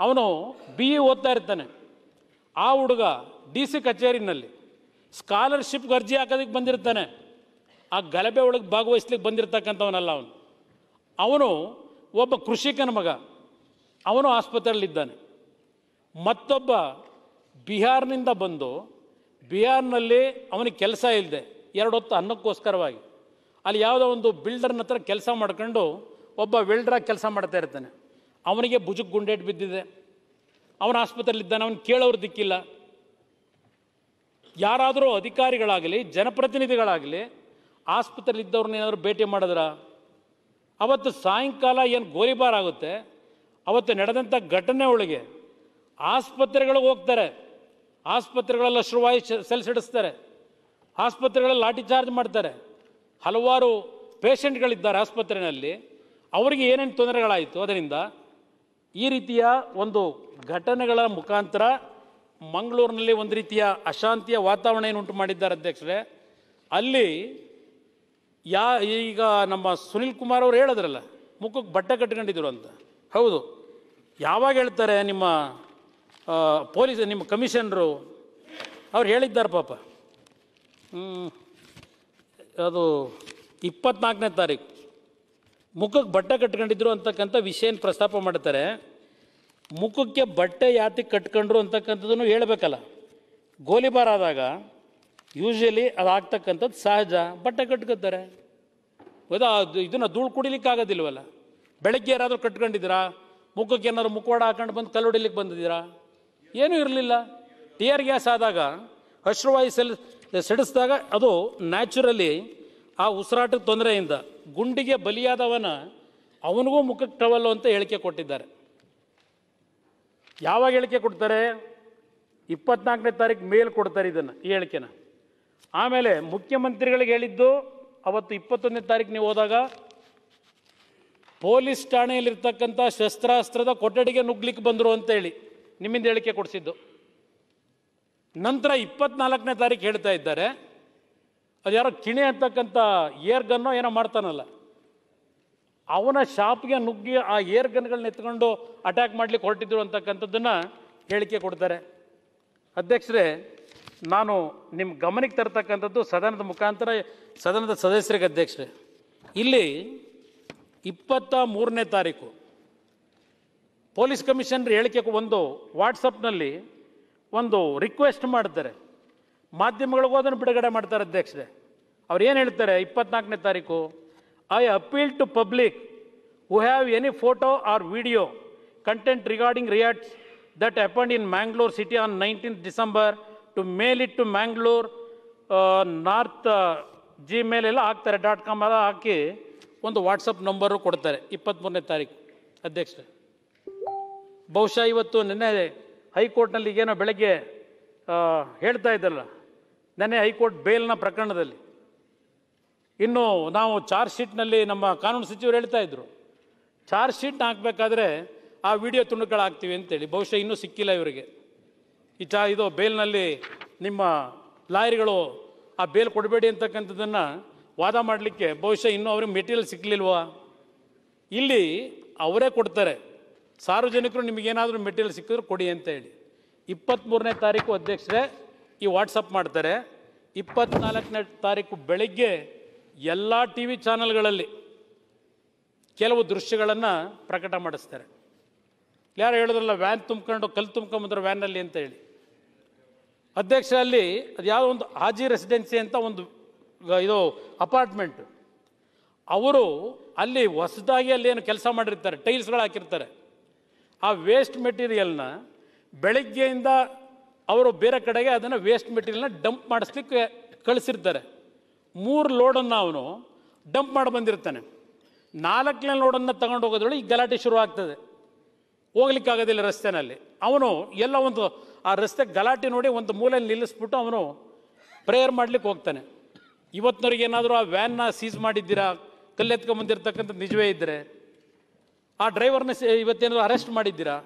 ಅವನು ಬಿ ಇ ಓದ್ತಾ ಇರ್ತಾನೆ. ಆ ಹುಡುಗ ಡಿ ಸಿ ಕಚೇರಿನಲ್ಲಿ ಸ್ಕಾಲರ್ಶಿಪ್ಗೆ ಅರ್ಜಿ ಹಾಕೋದಕ್ಕೆ ಬಂದಿರ್ತಾನೆ. ಆ ಗಲಭೆ ಒಳಗೆ ಭಾಗವಹಿಸ್ಲಿಕ್ಕೆ ಬಂದಿರತಕ್ಕಂಥವನಲ್ಲ ಅವನು. ಅವನು ಒಬ್ಬ ಕೃಷಿಕನ ಮಗ. ಅವನು ಆಸ್ಪತ್ರೆಯಲ್ಲಿದ್ದಾನೆ. ಮತ್ತೊಬ್ಬ ಬಿಹಾರ್ನಿಂದ ಬಂದು ಬಿಹಾರ್ನಲ್ಲಿ ಅವನಿಗೆ ಕೆಲಸ ಇಲ್ಲದೆ ಎರಡು ಹೊತ್ತು ಅನ್ನಕ್ಕೋಸ್ಕರವಾಗಿ. ಅಲ್ಲಿ ಯಾವುದೋ ಒಂದು ಬಿಲ್ಡರ್ನ ಹತ್ರ ಕೆಲಸ ಮಾಡ್ಕೊಂಡು ಒಬ್ಬ ವೆಲ್ಡ್ರಾಗಿ ಕೆಲಸ ಮಾಡ್ತಾ ಇರ್ತಾನೆ. ಅವನಿಗೆ ಭುಜಕ್ಕೆ ಗುಂಡೇಟು ಬಿದ್ದಿದೆ. ಅವನ ಆಸ್ಪತ್ರೆಯಲ್ಲಿದ್ದಾನೆ, ಅವನು ಕೇಳೋರು ದಿಕ್ಕಿಲ್ಲ. ಯಾರಾದರೂ ಅಧಿಕಾರಿಗಳಾಗಲಿ, ಜನಪ್ರತಿನಿಧಿಗಳಾಗಲಿ ಆಸ್ಪತ್ರೆಯಲ್ಲಿದ್ದವ್ರನ್ನ ಏನಾದರೂ ಭೇಟಿ ಮಾಡಿದ್ರ? ಅವತ್ತು ಸಾಯಂಕಾಲ ಏನು ಗೋಲಿಬಾರ್ ಆಗುತ್ತೆ? ಅವತ್ತು ನಡೆದಂಥ ಘಟನೆ ಒಳಗೆ ಆಸ್ಪತ್ರೆಗಳಿಗೆ ಹೋಗ್ತಾರೆ. ಆಸ್ಪತ್ರೆಗಳೆಲ್ಲ ಶುರುವಾಯಿ ಸೆಲ್ಸಿಡಿಸ್ತಾರೆ ಆಸ್ಪತ್ರೆಗಳಲ್ಲಿ ಲಾಠಿ ಚಾರ್ಜ್ ಮಾಡ್ತಾರೆ. ಹಲವಾರು ಪೇಷಂಟ್ಗಳಿದ್ದಾರೆ ಆಸ್ಪತ್ರೆಯಲ್ಲಿ ಅವರಿಗೆ ಏನೇನು ತೊಂದರೆಗಳಾಯಿತು? ಅದರಿಂದ ಈ ರೀತಿಯ ಒಂದು ಘಟನೆಗಳ ಮುಖಾಂತರ ಮಂಗಳೂರಿನಲ್ಲಿ ಒಂದು ರೀತಿಯ ಅಶಾಂತಿಯ ವಾತಾವರಣ ಏನು ಉಂಟು ಮಾಡಿದ್ದಾರೆ ಅಧ್ಯಕ್ಷರೇ? ಅಲ್ಲಿ ಯಾ, ಈಗ ನಮ್ಮ ಸುನಿಲ್ ಕುಮಾರ್ ಅವರು ಹೇಳಿದ್ರಲ್ಲ, ಮುಖಕ್ಕೆ ಬಟ್ಟೆ ಕಟ್ಕೊಂಡಿದ್ರು ಅಂತ. ಹೌದು. ಯಾವಾಗ ಹೇಳ್ತಾರೆ ನಿಮ್ಮ ಪೊಲೀಸ್, ನಿಮ್ಮ ಕಮಿಷನರು? ಅವ್ರು ಹೇಳಿದ್ದಾರೆ ಪಾಪ. ಅದು ಇಪ್ಪತ್ನಾಲ್ಕನೇ ತಾರೀಕು. ಮುಖಕ್ಕೆ ಬಟ್ಟೆ ಕಟ್ಕೊಂಡಿದ್ರು ಅಂತಕ್ಕಂಥ ವಿಷಯನ ಪ್ರಸ್ತಾಪ ಮಾಡ್ತಾರೆ? ಮುಖಕ್ಕೆ ಬಟ್ಟೆ ಯಾತಿ ಕಟ್ಕೊಂಡ್ರು ಅಂತಕ್ಕಂಥದ್ದನ್ನು ಹೇಳಬೇಕಲ್ಲ. ಗೋಲಿಬಾರ್ ಆದಾಗ ಯೂಶ್ವಲಿ ಅದು ಆಗ್ತಕ್ಕಂಥದ್ದು ಸಹಜ. ಬಟ್ಟೆ ಕಟ್ಕೋತಾರೆ. ಹೌದಾ ಇದನ್ನು ಧೂಳು ಕುಡಿಲಿಕ್ಕೆ ಆಗೋದಿಲ್ವಲ್ಲ? ಬೆಳಗ್ಗೆ ಯಾರಾದರೂ ಕಟ್ಕೊಂಡಿದ್ದೀರಾ? ಮುಖಕ್ಕೆ ಏನಾದ್ರು ಮುಖವಾಡ ಹಾಕೊಂಡು ಬಂದು ಕಲ್ಲು ಹೊಡಿಲಿಕ್ಕೆ ಬಂದಿದ್ದೀರಾ? ಏನೂ ಇರಲಿಲ್ಲ. ಟಿಯರ್ ಗ್ಯಾಸ್ ಆದಾಗ ಅಶ್ರುವಾಯು ಸೆಲ್ ಸಿಡಿಸಿದಾಗ ಅದು ನ್ಯಾಚುರಲಿ ಆ ಉಸಿರಾಟದ ತೊಂದರೆಯಿಂದ ಗುಂಡಿಗೆ ಬಲಿಯಾದವನ ಅವನಿಗೂ ಮುಖಕ್ಕೆ ಟವಲ್ಲು ಅಂತ ಹೇಳಿಕೆ ಕೊಟ್ಟಿದ್ದಾರೆ. ಯಾವಾಗ ಹೇಳಿಕೆ ಕೊಡ್ತಾರೆ? ಇಪ್ಪತ್ನಾಲ್ಕನೇ ತಾರೀಕು ಮೇಲ್ ಕೊಡ್ತಾರೆ ಇದನ್ನು ಈ ಹೇಳಿಕೆನ. ಆಮೇಲೆ ಮುಖ್ಯಮಂತ್ರಿಗಳಿಗೆ ಹೇಳಿದ್ದು ಅವತ್ತು ಇಪ್ಪತ್ತೊಂದನೇ ತಾರೀಕು ನೀವು ಹೋದಾಗ, ಪೊಲೀಸ್ ಠಾಣೆಯಲ್ಲಿರ್ತಕ್ಕಂಥ ಶಸ್ತ್ರಾಸ್ತ್ರದ ಕೊಠಡಿಗೆ ನುಗ್ಲಿಕ್ಕೆ ಬಂದರು ಅಂತೇಳಿ ನಿಮ್ಮಿಂದ ಹೇಳಿಕೆ ಕೊಡಿಸಿದ್ದು. ನಂತರ ಇಪ್ಪತ್ನಾಲ್ಕನೇ ತಾರೀಕು ಹೇಳ್ತಾ ಇದ್ದಾರೆ ಅದು ಯಾರೋ ಕಿಣಿ ಅಂತಕ್ಕಂಥ ಏರ್ ಗನ್ನೋ ಏನೋ ಮಾಡ್ತಾನಲ್ಲ, ಅವನ ಶಾಪ್ಗೆ ನುಗ್ಗಿ ಆ ಏರ್ ಗನ್ಗಳನ್ನ ಎತ್ಕೊಂಡು ಅಟ್ಯಾಕ್ ಮಾಡ್ಲಿಕ್ಕೆ ಹೊರಟಿದ್ರು ಅಂತಕ್ಕಂಥದ್ದನ್ನು ಹೇಳಿಕೆ ಕೊಡ್ತಾರೆ. ಅಧ್ಯಕ್ಷರೇ ನಾನು ನಿಮ್ಮ ಗಮನಕ್ಕೆ ತರ್ತಕ್ಕಂಥದ್ದು ಸದನದ ಮುಖಾಂತರ ಸದನದ ಸದಸ್ಯರಿಗೆ ಅಧ್ಯಕ್ಷರೇ. ಇಲ್ಲಿ ಇಪ್ಪತ್ತ ಮೂರನೇ ತಾರೀಕು ಪೊಲೀಸ್ ಕಮಿಷನರ್ ಹೇಳಿಕೆ ಒಂದು ವಾಟ್ಸಪ್ನಲ್ಲಿ ಒಂದು ರಿಕ್ವೆಸ್ಟ್ ಮಾಡ್ತಾರೆ ಮಾಧ್ಯಮಗಳಿಗೂ ಅದನ್ನು ಬಿಡುಗಡೆ ಮಾಡ್ತಾರೆ ಅಧ್ಯಕ್ಷರೇ. ಅವ್ರು ಏನು ಹೇಳ್ತಾರೆ ಇಪ್ಪತ್ನಾಲ್ಕನೇ ತಾರೀಕು? I appeal to public who have any photo or video content regarding riots that happened in Mangalore city on nineteen December to mail it to Mangalore north Gmail ಎಲ್ಲ ಹಾಕ್ತಾರೆ, ಡಾಟ್ ಕಾಮ್ ಎಲ್ಲ ಹಾಕಿ ಒಂದು ವಾಟ್ಸಪ್ ನಂಬರು ಕೊಡ್ತಾರೆ ಇಪ್ಪತ್ತ್ಮೂರನೇ ತಾರೀಕು, ಅಧ್ಯಕ್ಷರೇ. ಬಹುಶಃ ಇವತ್ತು ನಿನ್ನೆ ಹೈಕೋರ್ಟ್ನಲ್ಲಿ ಈಗೇನೋ ಬೆಳಗ್ಗೆ ಹೇಳ್ತಾ ಇದ್ದಲ್ಲ, ನೆನ್ನೆ ಹೈಕೋರ್ಟ್ ಬೇಲ್ನ ಪ್ರಕರಣದಲ್ಲಿ. ಇನ್ನು ನಾವು ಚಾರ್ಜ್ ಶೀಟ್ನಲ್ಲಿ ನಮ್ಮ ಕಾನೂನು ಸಚಿವರು ಹೇಳ್ತಾ ಇದ್ರು, ಚಾರ್ಜ್ ಶೀಟ್ನ ಹಾಕಬೇಕಾದ್ರೆ ಆ ವಿಡಿಯೋ ತುಣುಕುಗಳು ಹಾಕ್ತೀವಿ ಅಂತೇಳಿ, ಬಹುಶಃ ಇನ್ನೂ ಸಿಕ್ಕಿಲ್ಲ ಇವರಿಗೆ. ಚಾ ಇದು ಬೇಲ್ನಲ್ಲಿ ನಿಮ್ಮ ಲಾಯರ್ಗಳು ಆ ಬೇಲ್ ಕೊಡಬೇಡಿ ಅಂತಕ್ಕಂಥದ್ದನ್ನು ವಾದ ಮಾಡಲಿಕ್ಕೆ ಬಹುಶಃ ಇನ್ನೂ ಅವ್ರಿಗೆ ಮೆಟೀರಿಯಲ್ ಸಿಕ್ಕಲಿಲ್ವಾ ಇಲ್ಲಿ ಅವರೇ ಕೊಡ್ತಾರೆ. ಸಾರ್ವಜನಿಕರು ನಿಮಗೇನಾದರೂ ಮೆಟೀರಿಯಲ್ ಸಿಕ್ಕಿದ್ರೆ ಕೊಡಿ ಅಂತ ಹೇಳಿ. ಇಪ್ಪತ್ತ್ಮೂರನೇ ತಾರೀಕು ಅಧ್ಯಕ್ಷರೇ ಈ ವಾಟ್ಸಪ್ ಮಾಡ್ತಾರೆ. ಇಪ್ಪತ್ತ್ನಾಲ್ಕನೇ ತಾರೀಕು ಬೆಳಗ್ಗೆ ಎಲ್ಲ ಟಿ ವಿ ಚಾನಲ್ಗಳಲ್ಲಿ ಕೆಲವು ದೃಶ್ಯಗಳನ್ನು ಪ್ರಕಟ ಮಾಡಿಸ್ತಾರೆ. ಯಾರು ಹೇಳಿದ್ರಲ್ಲ ವ್ಯಾನ್ ತುಂಬ್ಕೊಂಡು ಕಲ್ಲು ತುಂಬ್ಕೊಂಬಂದ್ರೆ ವ್ಯಾನಲ್ಲಿ ಅಂತ ಹೇಳಿ. ಅಧ್ಯಕ್ಷ ಅಲ್ಲಿ ಅದು ಯಾವುದೋ ಒಂದು ಹಾಜಿ ರೆಸಿಡೆನ್ಸಿ ಅಂತ ಒಂದು ಇದು ಅಪಾರ್ಟ್ಮೆಂಟ್. ಅವರು ಅಲ್ಲಿ ಹೊಸದಾಗಿ ಅಲ್ಲಿ ಏನು ಕೆಲಸ ಮಾಡಿರ್ತಾರೆ ಟೈಲ್ಸ್ಗಳು ಹಾಕಿರ್ತಾರೆ. ಆ ವೇಸ್ಟ್ ಮೆಟೀರಿಯಲ್ನ ಬೆಳಗ್ಗೆಯಿಂದ ಅವರು ಬೇರೆ ಕಡೆಗೆ ಅದನ್ನು ವೇಸ್ಟ್ ಮೆಟೀರಿಯಲ್ನ ಡಂಪ್ ಮಾಡಿಸ್ಲಿಕ್ಕೆ ಕಳಿಸಿರ್ತಾರೆ. ಮೂರು ಲೋಡನ್ನು ಅವನು ಡಂಪ್ ಮಾಡಿ ಬಂದಿರ್ತಾನೆ. ನಾಲ್ಕನೇ ಲೋಡನ್ನು ತಗೊಂಡು ಹೋಗೋದ್ರೊಳಗೆ ಈ ಗಲಾಟೆ ಶುರು ಆಗ್ತದೆ ಹೋಗ್ಲಿಕ್ಕಾಗೋದಿಲ್ಲ ರಸ್ತೆನಲ್ಲಿ. ಅವನು ಎಲ್ಲ ಒಂದು ಆ ರಸ್ತೆ ಗಲಾಟೆ ನೋಡಿ ಒಂದು ಮೂಲೆಯಲ್ಲಿ ನಿಲ್ಲಿಸ್ಬಿಟ್ಟು ಅವನು ಪ್ರೇಯರ್ ಮಾಡ್ಲಿಕ್ಕೆ ಹೋಗ್ತಾನೆ. ಇವತ್ತಿನವ್ರಿಗೆ ಏನಾದರೂ ಆ ವ್ಯಾನ್ನ ಸೀಸ್ ಮಾಡಿದ್ದೀರಾ? ಕಲ್ಲೆತ್ಕೊಂಬಂದಿರ್ತಕ್ಕಂಥ ನಿಜವೇ ಇದ್ದರೆ ಆ ಡ್ರೈವರ್ನ ಇವತ್ತೇನಾದರೂ ಅರೆಸ್ಟ್ ಮಾಡಿದ್ದೀರಾ?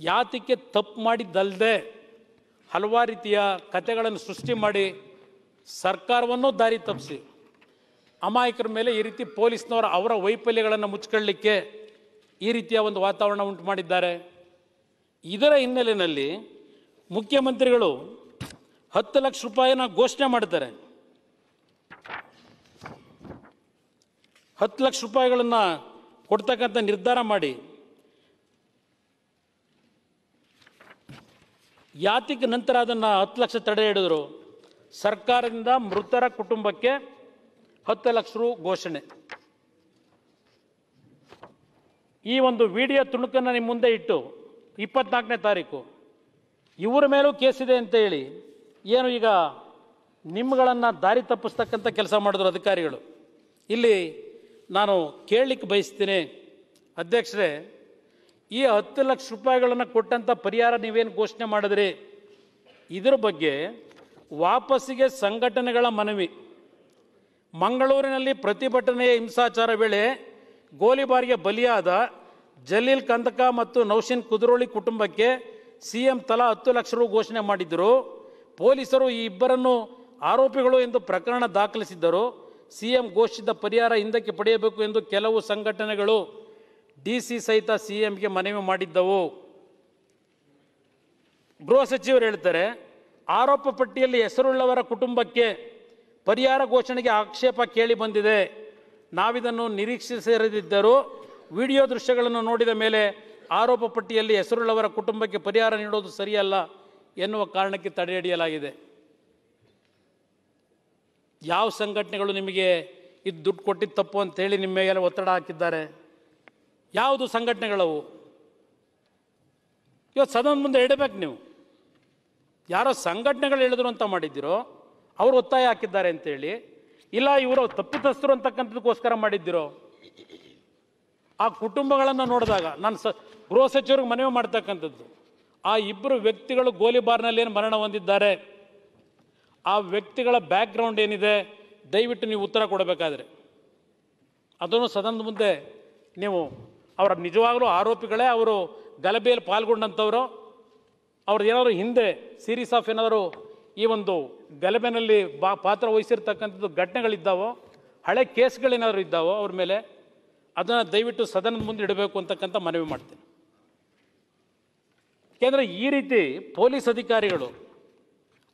ಯಾತಕ್ಕೆ ತಪ್ಪು ಮಾಡಿದ್ದಲ್ಲದೆ ಹಲವಾರು ರೀತಿಯ ಕತೆಗಳನ್ನು ಸೃಷ್ಟಿ ಮಾಡಿ ಸರ್ಕಾರವನ್ನು ದಾರಿ ತಪ್ಪಿಸಿ, ಅಮಾಯಕರ ಮೇಲೆ ಈ ರೀತಿ ಪೊಲೀಸ್ನವರ ಅವರ ವೈಫಲ್ಯಗಳನ್ನು ಮುಚ್ಕೊಳ್ಳಿಕ್ಕೆ ಈ ರೀತಿಯ ಒಂದು ವಾತಾವರಣ ಉಂಟು ಮಾಡಿದ್ದಾರೆ. ಇದರ ಹಿನ್ನೆಲೆಯಲ್ಲಿ ಮುಖ್ಯಮಂತ್ರಿಗಳು ಹತ್ತು ಲಕ್ಷ ರೂಪಾಯಿನ ಘೋಷಣೆ ಮಾಡ್ತಾರೆ ಹತ್ತು ಲಕ್ಷ ರೂಪಾಯಿಗಳನ್ನು ಕೊಡ್ತಕ್ಕಂಥ ನಿರ್ಧಾರ ಮಾಡಿ. ಯಾತಿಗೆ ನಂತರ ಅದನ್ನು ಹತ್ತು ಲಕ್ಷ ತಡೆ ಹಿಡಿದ್ರು? ಸರ್ಕಾರದಿಂದ ಮೃತರ ಕುಟುಂಬಕ್ಕೆ ಹತ್ತು ಲಕ್ಷ ರು ಘೋಷಣೆ. ಈ ಒಂದು ವಿಡಿಯೋ ತುಣುಕನ್ನು ನಿಮ್ಮ ಮುಂದೆ ಇಟ್ಟು ಇಪ್ಪತ್ನಾಲ್ಕನೇ ತಾರೀಕು. ಇವರ ಮೇಲೂ ಕೇಸಿದೆ ಅಂತ ಹೇಳಿ, ಏನು ಈಗ ನಿಮ್ಮಗಳನ್ನು ದಾರಿ ತಪ್ಪಿಸ್ತಕ್ಕಂಥ ಕೆಲಸ ಮಾಡಿದ್ರು ಅಧಿಕಾರಿಗಳು. ಇಲ್ಲಿ ನಾನು ಕೇಳಲಿಕ್ಕೆ ಬಯಸ್ತೀನಿ, ಅಧ್ಯಕ್ಷರೇ, ಈ ಹತ್ತು ಲಕ್ಷ ರೂಪಾಯಿಗಳನ್ನು ಕೊಟ್ಟಂಥ ಪರಿಹಾರ ನೀವೇನು ಘೋಷಣೆ ಮಾಡಿದ್ರಿ? ಇದರ ಬಗ್ಗೆ ವಾಪಸ್ಸಿಗೆ ಸಂಘಟನೆಗಳ ಮನವಿ. ಮಂಗಳೂರಿನಲ್ಲಿ ಪ್ರತಿಭಟನೆಯ ಹಿಂಸಾಚಾರ ವೇಳೆ ಗೋಲಿಬಾರಿಗೆ ಬಲಿಯಾದ ಜಲೀಲ್ ಕಂದಕ ಮತ್ತು ನೌಶಿನ್ ಕುದ್ರೋಳಿ ಕುಟುಂಬಕ್ಕೆ ಸಿಎಂ ತಲಾ ಹತ್ತು ಲಕ್ಷ ರು ಘೋಷಣೆ ಮಾಡಿದ್ದರು. ಪೊಲೀಸರು ಈ ಇಬ್ಬರನ್ನು ಆರೋಪಿಗಳು ಎಂದು ಪ್ರಕರಣ ದಾಖಲಿಸಿದ್ದರು. ಸಿಎಂ ಘೋಷಿಸಿದ ಪರಿಹಾರ ಹಿಂದಕ್ಕೆ ಪಡೆಯಬೇಕು ಎಂದು ಕೆಲವು ಸಂಘಟನೆಗಳು ಡಿಸಿ ಸಹಿತ ಸಿಎಂಗೆ ಮನವಿ ಮಾಡಿದ್ದವು. ಗೃಹ ಸಚಿವರು ಹೇಳ್ತಾರೆ, ಆರೋಪ ಪಟ್ಟಿಯಲ್ಲಿ ಹೆಸರುಳ್ಳವರ ಕುಟುಂಬಕ್ಕೆ ಪರಿಹಾರ ಘೋಷಣೆಗೆ ಆಕ್ಷೇಪ ಕೇಳಿ ಬಂದಿದೆ. ನಾವಿದನ್ನು ನಿರೀಕ್ಷಿಸಿರದಿದ್ದರೂ ವಿಡಿಯೋ ದೃಶ್ಯಗಳನ್ನು ನೋಡಿದ ಮೇಲೆ ಆರೋಪ ಪಟ್ಟಿಯಲ್ಲಿ ಹೆಸರುಳ್ಳವರ ಕುಟುಂಬಕ್ಕೆ ಪರಿಹಾರ ನೀಡೋದು ಸರಿಯಲ್ಲ ಎನ್ನುವ ಕಾರಣಕ್ಕೆ ತಡೆಹಿಡಿಯಲಾಗಿದೆ ಯಾವ ಸಂಘಟನೆಗಳು ನಿಮಗೆ ಇದು ದುಡ್ಡು ಕೊಟ್ಟಿದ್ದು ತಪ್ಪು ಅಂತೇಳಿ ನಿಮ್ಮ ಮೇಲೆ ಒತ್ತಡ ಹಾಕಿದ್ದಾರೆ? ಯಾವುದು ಸಂಘಟನೆಗಳವು? ಇವತ್ತು ಸದನ ಮುಂದೆ ಇಡಬೇಕು ನೀವು. ಯಾರೋ ಸಂಘಟನೆಗಳು ಹೇಳಿದ್ರು ಅಂತ ಮಾಡಿದ್ದೀರೋ, ಅವರು ಒತ್ತಾಯ ಹಾಕಿದ್ದಾರೆ ಅಂತೇಳಿ ಇಲ್ಲ ಇವರು ತಪ್ಪಿತಸ್ಥರು ಅಂತಕ್ಕಂಥದಕ್ಕೋಸ್ಕರ ಮಾಡಿದ್ದೀರೋ ಆ ಕುಟುಂಬಗಳನ್ನು ನೋಡಿದಾಗ ನಾನು ಸ, ಗೃಹ ಸಚಿವರಿಗೆ ಮನವಿ ಮಾಡ್ತಕ್ಕಂಥದ್ದು. ಆ ಇಬ್ಬರು ವ್ಯಕ್ತಿಗಳು ಗೋಲಿಬಾರ್ನಲ್ಲಿ ಏನು ಮರಣ ಹೊಂದಿದ್ದಾರೆ. ಆ ವ್ಯಕ್ತಿಗಳ ಬ್ಯಾಕ್ಗ್ರೌಂಡ್ ಏನಿದೆ, ದಯವಿಟ್ಟು ನೀವು ಉತ್ತರ ಕೊಡಬೇಕಾದ್ರೆ. ಅದನ್ನು ಸದನದ ಮುಂದೆ ನೀವು, ಅವರ ನಿಜವಾಗಲೂ ಆರೋಪಿಗಳೇ, ಅವರು ಗಲಭೆಯಲ್ಲಿ ಪಾಲ್ಗೊಂಡಂಥವರು ಅವ್ರದ್ದು ಏನಾದರೂ ಹಿಂದೆ ಸೀರೀಸ್ ಆಫ್ ಏನಾದರೂ ಈ ಒಂದು ಗಲಭೆನಲ್ಲಿ ಬಾ, ಪಾತ್ರ ವಹಿಸಿರ್ತಕ್ಕಂಥದ್ದು ಘಟನೆಗಳಿದ್ದಾವೋ, ಹಳೆ ಕೇಸ್ಗಳೇನಾದರೂ ಇದ್ದಾವೋ, ಅವ್ರ ಮೇಲೆ ಅದನ್ನು ದಯವಿಟ್ಟು ಸದನದ ಮುಂದೆ ಇಡಬೇಕು ಅಂತಕ್ಕಂಥ ಮನವಿ ಮಾಡ್ತೇನೆ. ಏಕೆಂದರೆ ಈ ರೀತಿ ಪೊಲೀಸ್ ಅಧಿಕಾರಿಗಳು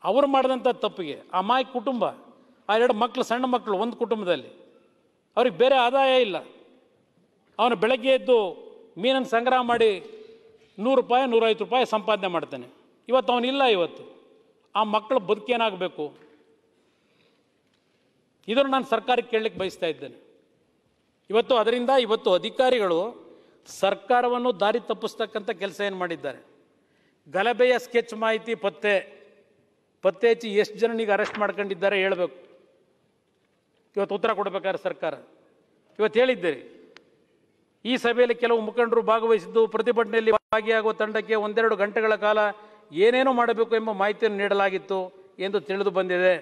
ಅವರು ಮಾಡಿದಂಥ ತಪ್ಪಿಗೆ ಆ ಮಾಯ ಕುಟುಂಬ, ಆ ಎರಡು ಮಕ್ಕಳು ಸಣ್ಣ ಮಕ್ಕಳು ಒಂದು ಕುಟುಂಬದಲ್ಲಿ ಅವ್ರಿಗೆ ಬೇರೆ ಆದಾಯ ಇಲ್ಲ. ಅವನು ಬೆಳಗ್ಗೆ ಎದ್ದು ಮೀನನ್ನು ಸಂಗ್ರಹ ಮಾಡಿ ನೂರು ರೂಪಾಯಿ, ನೂರೈವತ್ತು ರೂಪಾಯಿ ಸಂಪಾದನೆ ಮಾಡ್ತಾನೆ. ಇವತ್ತು ಅವನಿಲ್ಲ ಇವತ್ತು. ಆ ಮಕ್ಕಳ ಬದುಕೇನಾಗಬೇಕು? ಇದನ್ನು ನಾನು ಸರ್ಕಾರಕ್ಕೆ ಕೇಳಲಿಕ್ಕೆ ಬಯಸ್ತಾ ಇದ್ದೇನೆ. ಇವತ್ತು ಅದರಿಂದ ಇವತ್ತು ಅಧಿಕಾರಿಗಳು ಸರ್ಕಾರವನ್ನು ದಾರಿ ತಪ್ಪಿಸ್ತಕ್ಕಂಥ ಕೆಲಸ ಏನು ಮಾಡಿದ್ದಾರೆ? ಗಲಭೆಯ ಸ್ಕೆಚ್ ಮಾಹಿತಿ ಪತ್ತೆ. ಪತ್ತೆ ಹಚ್ಚಿ ಎಷ್ಟು ಜನನಿಗೆ ಅರೆಸ್ಟ್ ಮಾಡ್ಕೊಂಡಿದ್ದಾರೆ ಹೇಳಬೇಕು. ಇವತ್ತು ಉತ್ತರ ಕೊಡಬೇಕಾದ್ರೆ ಸರ್ಕಾರ. ಇವತ್ತು ಹೇಳಿದ್ದೀರಿ. ಈ ಸಭೆಯಲ್ಲಿ ಕೆಲವು ಮುಖಂಡರು ಭಾಗವಹಿಸಿದ್ದು ಪ್ರತಿಭಟನೆಯಲ್ಲಿ ಭಾಗಿಯಾಗುವ ತಂಡಕ್ಕೆ ಒಂದೆರಡು ಗಂಟೆಗಳ ಕಾಲ ಏನೇನು ಮಾಡಬೇಕು ಎಂಬ ಮಾಹಿತಿಯನ್ನು ನೀಡಲಾಗಿತ್ತು ಎಂದು ತಿಳಿದು ಬಂದಿದೆ.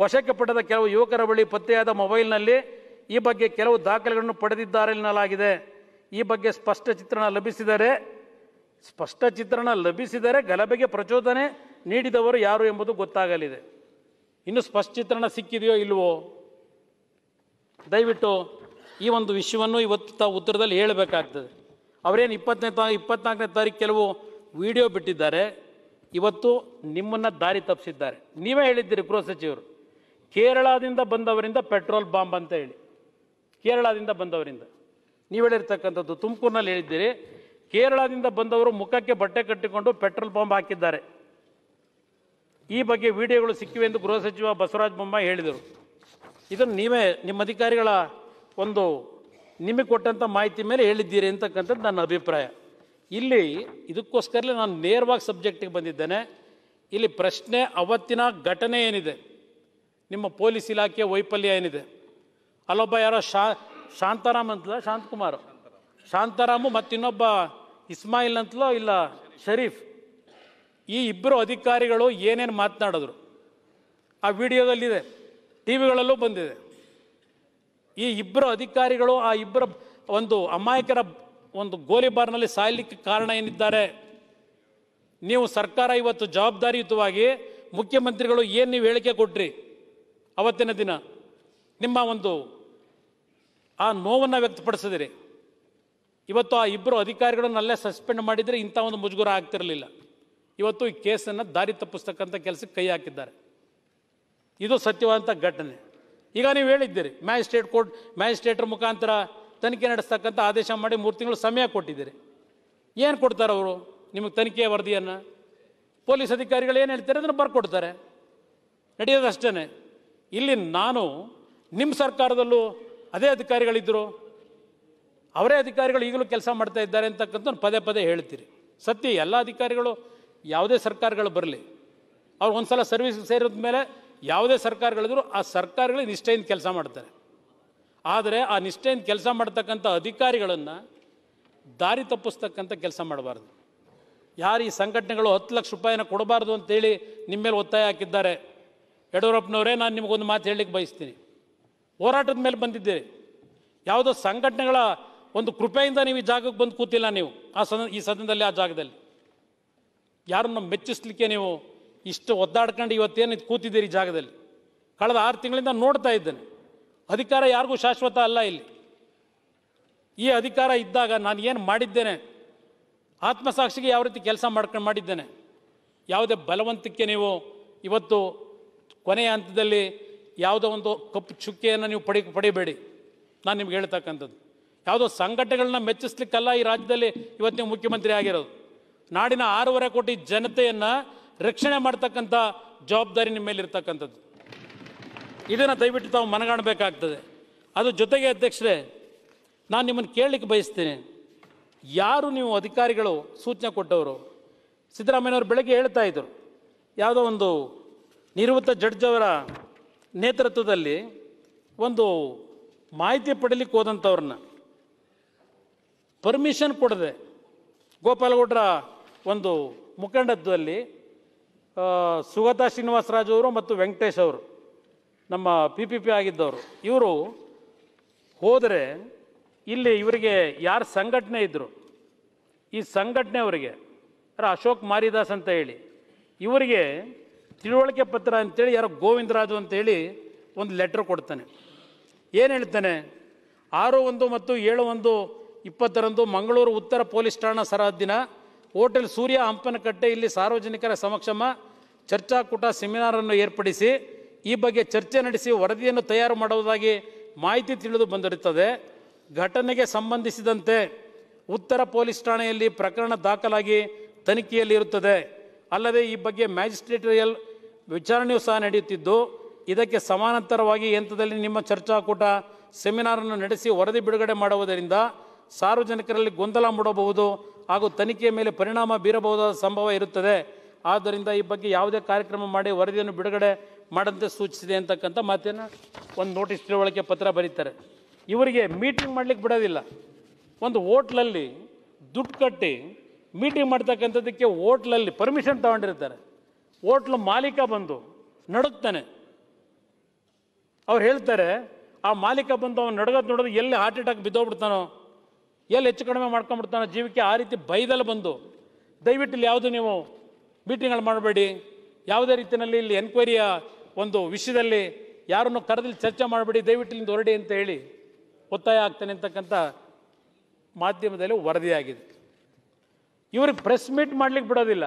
ವಶಕ್ಕೆ ಪಡೆದ ಕೆಲವು ಯುವಕರ ಬಳಿ ಪತ್ತೆಯಾದ ಮೊಬೈಲ್ನಲ್ಲಿ ಈ ಬಗ್ಗೆ ಕೆಲವು ದಾಖಲೆಗಳನ್ನು ಪಡೆದಿದ್ದಾರೆ ಎನ್ನಲಾಗಿದೆ. ಈ ಬಗ್ಗೆ ಸ್ಪಷ್ಟ ಚಿತ್ರಣ ಲಭಿಸಿದರೆ, ಸ್ಪಷ್ಟ ಚಿತ್ರಣ ಲಭಿಸಿದರೆ ಗಲಭೆಗೆ ಪ್ರಚೋದನೆ ನೀಡಿದವರು ಯಾರು ಎಂಬುದು ಗೊತ್ತಾಗಲಿದೆ. ಇನ್ನು ಸ್ಪಷ್ಟ ಚಿತ್ರಣ ಸಿಕ್ಕಿದೆಯೋ ಇಲ್ಲವೋ ದಯವಿಟ್ಟು ಈ ಒಂದು ವಿಷಯವನ್ನು ಇವತ್ತು ತಾವು ಉತ್ತರದಲ್ಲಿ ಹೇಳಬೇಕಾಗ್ತದೆ. ಅವರೇನು ಇಪ್ಪತ್ತನೇ ತಾ, ಇಪ್ಪತ್ನಾಲ್ಕನೇ ತಾರೀಕು ಕೆಲವು ವಿಡಿಯೋ ಬಿಟ್ಟಿದ್ದಾರೆ. ಇವತ್ತು ನಿಮ್ಮನ್ನು ದಾರಿ ತಪ್ಪಿಸಿದ್ದಾರೆ. ನೀವೇ ಹೇಳಿದ್ದೀರಿ ಗೃಹ ಸಚಿವರು, ಕೇರಳದಿಂದ ಬಂದವರಿಂದ ಪೆಟ್ರೋಲ್ ಬಾಂಬ್ ಅಂತ ಹೇಳಿ. ಕೇರಳದಿಂದ ಬಂದವರಿಂದ. ನೀವು ಹೇಳಿರ್ತಕ್ಕಂಥದ್ದು ತುಮಕೂರಿನಲ್ಲಿ ಹೇಳಿದ್ದೀರಿ. ಕೇರಳದಿಂದ ಬಂದವರು ಮುಖಕ್ಕೆ ಬಟ್ಟೆ ಕಟ್ಟಿಕೊಂಡು ಪೆಟ್ರೋಲ್ ಬಾಂಬ್ ಹಾಕಿದ್ದಾರೆ. ಈ ಬಗ್ಗೆ ವಿಡಿಯೋಗಳು ಸಿಕ್ಕಿವೆ ಎಂದು ಗೃಹ ಸಚಿವ ಬಸವರಾಜ ಬೊಮ್ಮಾಯಿ ಹೇಳಿದರು. ಇದನ್ನು ನೀವೇ ನಿಮ್ಮ ಅಧಿಕಾರಿಗಳ ಒಂದು ನಿಮಗೆ ಕೊಟ್ಟಂಥ ಮಾಹಿತಿ ಮೇಲೆ ಹೇಳಿದ್ದೀರಿ ಅಂತಕ್ಕಂಥದ್ದು ನನ್ನ ಅಭಿಪ್ರಾಯ. ಇಲ್ಲಿ ಇದಕ್ಕೋಸ್ಕರಲೇ ನಾನು ನೇರವಾಗಿ ಸಬ್ಜೆಕ್ಟಿಗೆ ಬಂದಿದ್ದೇನೆ. ಇಲ್ಲಿ ಪ್ರಶ್ನೆ ಅವತ್ತಿನ ಘಟನೆ ಏನಿದೆ? ನಿಮ್ಮ ಪೊಲೀಸ್ ಇಲಾಖೆಯ ವೈಫಲ್ಯ ಏನಿದೆ? ಅಲ್ಲೊಬ್ಬ ಯಾರೋ ಶಾ, ಶಾಂತಾರಾಮ್ ಅಂತಲ ಶಾಂತಕುಮಾರ್. ಶಾಂತಾರಾಮು ಮತ್ತಿನ್ನೊಬ್ಬ ಇಸ್ಮಾಯಿಲ್ ಅಂತಲೋ ಇಲ್ಲ ಶರೀಫ್. ಈ ಇಬ್ಬರು ಅಧಿಕಾರಿಗಳು ಏನೇನು ಮಾತನಾಡಿದ್ರು? ಆ ವಿಡಿಯೋದಲ್ಲಿದೆ ಟಿ ವಿಗಳಲ್ಲೂ ಬಂದಿದೆ. ಈ ಇಬ್ಬರು ಅಧಿಕಾರಿಗಳು, ಆ ಇಬ್ಬರ ಒಂದು ಅಮಾಯಕರ ಒಂದು ಗೋಲಿಬಾರ್ನಲ್ಲಿ ಸಾಯಲಿಕ್ಕೆ ಕಾರಣ ಏನಿದ್ದಾರೆ? ನೀವು ಸರ್ಕಾರ ಇವತ್ತು ಜವಾಬ್ದಾರಿಯುತವಾಗಿ ಮುಖ್ಯಮಂತ್ರಿಗಳು ಏನು ನೀವು ಹೇಳಿಕೆ ಕೊಟ್ರಿ ಅವತ್ತಿನ ದಿನ? ನಿಮ್ಮ ಒಂದು ಆ ನೋವನ್ನು ವ್ಯಕ್ತಪಡಿಸಿದಿರಿ. ಇವತ್ತು ಆ ಇಬ್ಬರು ಅಧಿಕಾರಿಗಳನ್ನು ಅಲ್ಲೇ ಸಸ್ಪೆಂಡ್ ಮಾಡಿದರೆ ಇಂಥ ಒಂದು ಮುಜುಗುರ ಆಗ್ತಿರಲಿಲ್ಲ. ಇವತ್ತು ಈ ಕೇಸನ್ನು ದಾರಿ ತಪ್ಪಿಸ್ತಕ್ಕಂಥ ಕೆಲಸಕ್ಕೆ ಕೈ ಹಾಕಿದ್ದಾರೆ. ಇದು ಸತ್ಯವಾದಂಥ ಘಟನೆ. ಈಗ ನೀವು ಹೇಳಿದ್ದೀರಿ, ಮ್ಯಾಜಿಸ್ಟ್ರೇಟ್ ಕೋರ್ಟ್, ಮ್ಯಾಜಿಸ್ಟ್ರೇಟ್ರ ಮುಖಾಂತರ ತನಿಖೆ ನಡೆಸ್ತಕ್ಕಂಥ ಆದೇಶ ಮಾಡಿ ಮೂರು ತಿಂಗಳು ಸಮಯ ಕೊಟ್ಟಿದ್ದೀರಿ. ಏನು ಕೊಡ್ತಾರೆ ಅವರು? ನಿಮಗೆ ತನಿಖೆಯ ವರದಿಯನ್ನು? ಪೊಲೀಸ್ ಅಧಿಕಾರಿಗಳು ಏನು ಹೇಳ್ತಾರೆ? ಅದನ್ನು ಬರ್ಕೊಡ್ತಾರೆ. ನಡೆಯೋದು ಅಷ್ಟೇ ಇಲ್ಲಿ ನಾನು ನಿಮ್ಮ ಸರ್ಕಾರದಲ್ಲೂ ಅದೇ ಅಧಿಕಾರಿಗಳಿದ್ದರು ಅವರೇ ಅಧಿಕಾರಿಗಳು ಈಗಲೂ ಕೆಲಸ ಮಾಡ್ತಾ ಇದ್ದಾರೆ ಅಂತಕ್ಕಂಥ ಪದೇ ಪದೇ ಹೇಳ್ತೀರಿ. ಸತ್ಯ, ಎಲ್ಲ ಅಧಿಕಾರಿಗಳು ಯಾವುದೇ ಸರ್ಕಾರಗಳು ಬರಲಿ, ಅವ್ರು ಒಂದು ಸಲ ಸರ್ವಿಸ್ ಸೇರಿದ ಮೇಲೆ ಯಾವುದೇ ಸರ್ಕಾರಗಳಿದ್ರು ಆ ಸರ್ಕಾರಗಳಿಗೆ ನಿಷ್ಠೆಯಿಂದ ಕೆಲಸ ಮಾಡ್ತಾರೆ. ಆದರೆ ಆ ನಿಷ್ಠೆಯಿಂದ ಕೆಲಸ ಮಾಡ್ತಕ್ಕಂಥ ಅಧಿಕಾರಿಗಳನ್ನು ದಾರಿ ತಪ್ಪಿಸ್ತಕ್ಕಂಥ ಕೆಲಸ ಮಾಡಬಾರ್ದು. ಯಾರು ಈ ಸಂಘಟನೆಗಳು ಹತ್ತು ಲಕ್ಷ ರೂಪಾಯಿನ ಕೊಡಬಾರ್ದು ಅಂತೇಳಿ ನಿಮ್ಮ ಮೇಲೆ ಒತ್ತಾಯ ಹಾಕಿದ್ದಾರೆ, ಯಡಿಯೂರಪ್ಪನವರೇ, ನಾನು ನಿಮಗೊಂದು ಮಾತು ಹೇಳಲಿಕ್ಕೆ ಬಯಸ್ತೀನಿ. ಹೋರಾಟದ ಮೇಲೆ ಬಂದಿದ್ದೀರಿ. ಯಾವುದೋ ಸಂಘಟನೆಗಳ ಒಂದು ಕೃಪೆಯಿಂದ ನೀವು ಈ ಜಾಗಕ್ಕೆ ಬಂದು ಕೂತಿಲ್ಲ ನೀವು, ಆ ಸದನ ಈ ಸದನದಲ್ಲಿ, ಆ ಜಾಗದಲ್ಲಿ. ಯಾರನ್ನು ಮೆಚ್ಚಿಸ್ಲಿಕ್ಕೆ ನೀವು ಇಷ್ಟು ಒದ್ದಾಡ್ಕೊಂಡು ಇವತ್ತೇನು ಕೂತಿದ್ದೀರಿ ಈ ಜಾಗದಲ್ಲಿ? ಕಳೆದ ಆರು ತಿಂಗಳಿಂದ ನೋಡ್ತಾ ಇದ್ದೇನೆ. ಅಧಿಕಾರ ಯಾರಿಗೂ ಶಾಶ್ವತ ಅಲ್ಲ ಇಲ್ಲಿ. ಈ ಅಧಿಕಾರ ಇದ್ದಾಗ ನಾನು ಏನು ಮಾಡಿದ್ದೇನೆ? ಆತ್ಮಸಾಕ್ಷಿಗೆ ಯಾವ ರೀತಿ ಕೆಲಸ ಮಾಡ್ಕೊಂಡು ಮಾಡಿದ್ದೇನೆ? ಯಾವುದೇ ಬಲವಂತಕ್ಕೆ ನೀವು ಇವತ್ತು ಕೊನೆಯ ಹಂತದಲ್ಲಿ ಯಾವುದೋ ಒಂದು ಕಪ್ಪು ಚುಕ್ಕೆಯನ್ನು ನೀವು ಪಡಿ, ಪಡಿಬೇಡಿ. ನಾನು ನಿಮ್ಗೆ ಹೇಳ್ತಕ್ಕಂಥದ್ದು. ಯಾವುದೋ ಸಂಘಟನೆಗಳನ್ನ ಮೆಚ್ಚಿಸ್ಲಿಕ್ಕಲ್ಲ ಈ ರಾಜ್ಯದಲ್ಲಿ ಇವತ್ತು ನೀವು ಮುಖ್ಯಮಂತ್ರಿ ಆಗಿರೋದು. ನಾಡಿನ ಆರೂವರೆ ಕೋಟಿ ಜನತೆಯನ್ನು ರಕ್ಷಣೆ ಮಾಡ್ತಕ್ಕಂಥ ಜವಾಬ್ದಾರಿ ನಿಮ್ಮ ಮೇಲೆ ಇರ್ತಕ್ಕಂಥದ್ದು. ಇದನ್ನು ದಯವಿಟ್ಟು ತಾವು ಮನಗಾಣಬೇಕಾಗ್ತದೆ. ಅದು ಜೊತೆಗೆ ಅಧ್ಯಕ್ಷರೇ, ನಾನು ನಿಮ್ಮನ್ನು ಕೇಳಲಿಕ್ಕೆ ಬಯಸ್ತೇನೆ. ಯಾರು ನೀವು ಅಧಿಕಾರಿಗಳು ಸೂಚನೆ ಕೊಟ್ಟವರು? ಸಿದ್ದರಾಮಯ್ಯನವರು ಬೆಳಗ್ಗೆ ಹೇಳ್ತಾ ಇದ್ದರು ಯಾವುದೋ ಒಂದು ನಿವೃತ್ತ ಜಡ್ಜ್ ಅವರ ನೇತೃತ್ವದಲ್ಲಿ ಒಂದು ಮಾಹಿತಿ ಪಡೀಲಿಕ್ಕೆ ಹೋದಂಥವ್ರನ್ನ ಪರ್ಮಿಷನ್ ಕೊಡದೆ ಗೋಪಾಲಗೌಡರ ಒಂದು ಮುಖಂಡತ್ವದಲ್ಲಿ ಸುಗತ ಶ್ರೀನಿವಾಸರಾಜು ಅವರು ಮತ್ತು ವೆಂಕಟೇಶ್ ಅವರು, ನಮ್ಮ ಪಿ ಪಿ ಪಿ ಆಗಿದ್ದವರು, ಇವರು ಹೋದರೆ ಇಲ್ಲಿ ಇವರಿಗೆ ಯಾರು ಸಂಘಟನೆ ಇದ್ದರು ಈ ಸಂಘಟನೆ ಅವರಿಗೆ ಅಶೋಕ್ ಮಾರಿದಾಸ್ ಅಂತ ಹೇಳಿ, ಇವರಿಗೆ ತಿಳುವಳಿಕೆ ಪತ್ರ ಅಂತೇಳಿ ಯಾರೋ ಗೋವಿಂದರಾಜು ಅಂತೇಳಿ ಒಂದು ಲೆಟ್ರ್ ಕೊಡ್ತಾನೆ. ಏನು ಹೇಳ್ತಾನೆ? ಆರು ಒಂದು ಮತ್ತು ಏಳು ಒಂದು ಇಪ್ಪತ್ತರಂದು ಮಂಗಳೂರು ಉತ್ತರ ಪೊಲೀಸ್ ಠಾಣಾ ಸರಹದ್ದಿನ ಹೋಟೆಲ್ ಸೂರ್ಯ ಹಂಪನಕಟ್ಟೆ ಇಲ್ಲಿ ಸಾರ್ವಜನಿಕರ ಸಮಕ್ಷಮ ಚರ್ಚಾಕೂಟ ಸೆಮಿನಾರನ್ನು ಏರ್ಪಡಿಸಿ ಈ ಬಗ್ಗೆ ಚರ್ಚೆ ನಡೆಸಿ ವರದಿಯನ್ನು ತಯಾರು ಮಾಡುವುದಾಗಿ ಮಾಹಿತಿ ತಿಳಿದು ಬಂದಿರುತ್ತದೆ. ಘಟನೆಗೆ ಸಂಬಂಧಿಸಿದಂತೆ ಉತ್ತರ ಪೊಲೀಸ್ ಠಾಣೆಯಲ್ಲಿ ಪ್ರಕರಣ ದಾಖಲಾಗಿ ತನಿಖೆಯಲ್ಲಿ ಇರುತ್ತದೆ. ಅಲ್ಲದೆ ಈ ಬಗ್ಗೆ ಮ್ಯಾಜಿಸ್ಟ್ರೇಟರಿಯಲ್ ವಿಚಾರಣೆಯೂ ಸಹ ನಡೆಯುತ್ತಿದ್ದು, ಇದಕ್ಕೆ ಸಮಾನಾಂತರವಾಗಿ ಹಂತದಲ್ಲಿ ನಿಮ್ಮ ಚರ್ಚಾಕೂಟ ಸೆಮಿನಾರನ್ನು ನಡೆಸಿ ವರದಿ ಬಿಡುಗಡೆ ಮಾಡುವುದರಿಂದ ಸಾರ್ವಜನಿಕರಲ್ಲಿ ಗೊಂದಲ ಮೂಡಬಹುದು ಹಾಗೂ ತನಿಖೆಯ ಮೇಲೆ ಪರಿಣಾಮ ಬೀರಬಹುದಾದ ಸಂಭವ ಇರುತ್ತದೆ. ಆದ್ದರಿಂದ ಈ ಬಗ್ಗೆ ಯಾವುದೇ ಕಾರ್ಯಕ್ರಮ ಮಾಡಿ ವರದಿಯನ್ನು ಬಿಡುಗಡೆ ಮಾಡದಂತೆ ಸೂಚಿಸಿದೆ ಅಂತಕ್ಕಂಥ ಮಾತನ್ನು ಒಂದು ನೋಟಿಸ್ ತಿಳುವಳಿಕೆ ಪತ್ರ ಬರೀತಾರೆ. ಇವರಿಗೆ ಮೀಟಿಂಗ್ ಮಾಡಲಿಕ್ಕೆ ಬಿಡೋದಿಲ್ಲ. ಒಂದು ಹೋಟ್ಲಲ್ಲಿ ದುಡ್ಡು ಕಟ್ಟಿ ಮೀಟಿಂಗ್ ಮಾಡ್ತಕ್ಕಂಥದ್ದಕ್ಕೆ ಓಟ್ಲಲ್ಲಿ ಪರ್ಮಿಷನ್ ತಗೊಂಡಿರ್ತಾರೆ. ಹೋಟ್ಲ್ ಮಾಲೀಕ ಬಂದು ನಡುಗ್ತಾನೆ. ಅವ್ರು ಹೇಳ್ತಾರೆ, ಆ ಮಾಲೀಕ ಬಂದು ಅವ್ನು ನಡಗೋದು ನೋಡೋದು ಎಲ್ಲಿ ಹಾರ್ಟ್ ಅಟ್ಯಾಕ್ ಬಿದ್ದೋಗ್ಬಿಡ್ತಾನೋ, ಎಲ್ಲಿ ಹೆಚ್ಚು ಕಡಿಮೆ ಮಾಡ್ಕೊಂಡ್ಬಿಡ್ತಾನೋ ಜೀವಕ್ಕೆ ಆ ರೀತಿ ಬೈದಲ್ಲಿ ಬಂದು, ದಯವಿಟ್ಟು ಇಲ್ಲಿ ಯಾವುದು ನೀವು ಮೀಟಿಂಗ್ಗಳು ಮಾಡಬೇಡಿ. ಯಾವುದೇ ರೀತಿಯಲ್ಲಿ ಇಲ್ಲಿ ಎನ್ಕ್ವೈರಿಯ ಒಂದು ವಿಷಯದಲ್ಲಿ ಯಾರನ್ನು ಕರೆದಲ್ಲಿ ಚರ್ಚೆ ಮಾಡಬೇಡಿ, ದಯವಿಟ್ಟು ಇಲ್ಲಿಂದ ಹೊರಡಿ ಅಂತ ಹೇಳಿ ಒತ್ತಾಯ ಆಗ್ತಾನೆ ಅಂತಕ್ಕಂಥ ಮಾಧ್ಯಮದಲ್ಲಿ ವರದಿಯಾಗಿದೆ. ಇವ್ರಿಗೆ ಪ್ರೆಸ್ ಮೀಟ್ ಮಾಡ್ಲಿಕ್ಕೆ ಬಿಡೋದಿಲ್ಲ.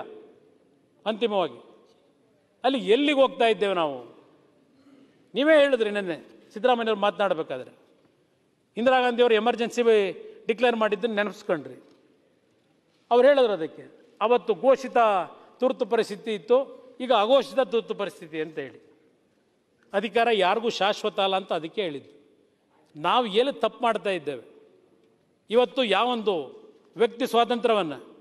ಅಂತಿಮವಾಗಿ. ಅಲ್ಲಿ ಎಲ್ಲಿಗೆ ಹೋಗ್ತಾ ಇದ್ದೇವೆ ನಾವು? ನೀವೇ ಹೇಳಿದ್ರಿ ನಿನ್ನೆ ಸಿದ್ದರಾಮಯ್ಯವ್ರು ಮಾತನಾಡಬೇಕಾದ್ರೆ. ಇಂದಿರಾ ಗಾಂಧಿ ಅವರು ಎಮರ್ಜೆನ್ಸಿ ಡಿಕ್ಲೇರ್ ಮಾಡಿದ್ದನ್ನು ನೆನಪಿಸ್ಕೊಂಡ್ರಿ. ಅವ್ರು ಹೇಳಿದ್ರು ಅದಕ್ಕೆ. ಅವತ್ತು ಘೋಷಿತ ತುರ್ತು ಪರಿಸ್ಥಿತಿ ಇತ್ತು. ಈಗ ಅಘೋಷಿತ ತುರ್ತು ಪರಿಸ್ಥಿತಿ ಅಂತ ಹೇಳಿ. ಅಧಿಕಾರ ಯಾರಿಗೂ ಶಾಶ್ವತ ಅಲ್ಲ ಅಂತ ಅದಕ್ಕೆ ಹೇಳಿದ್ದು. ನಾವು ಎಲ್ಲಿ ತಪ್ಪು ಮಾಡ್ತಾ ಇದ್ದೇವೆ? ಇವತ್ತು ಯಾವೊಂದು ವ್ಯಕ್ತಿ ಸ್ವಾತಂತ್ರ್ಯವನ್ನು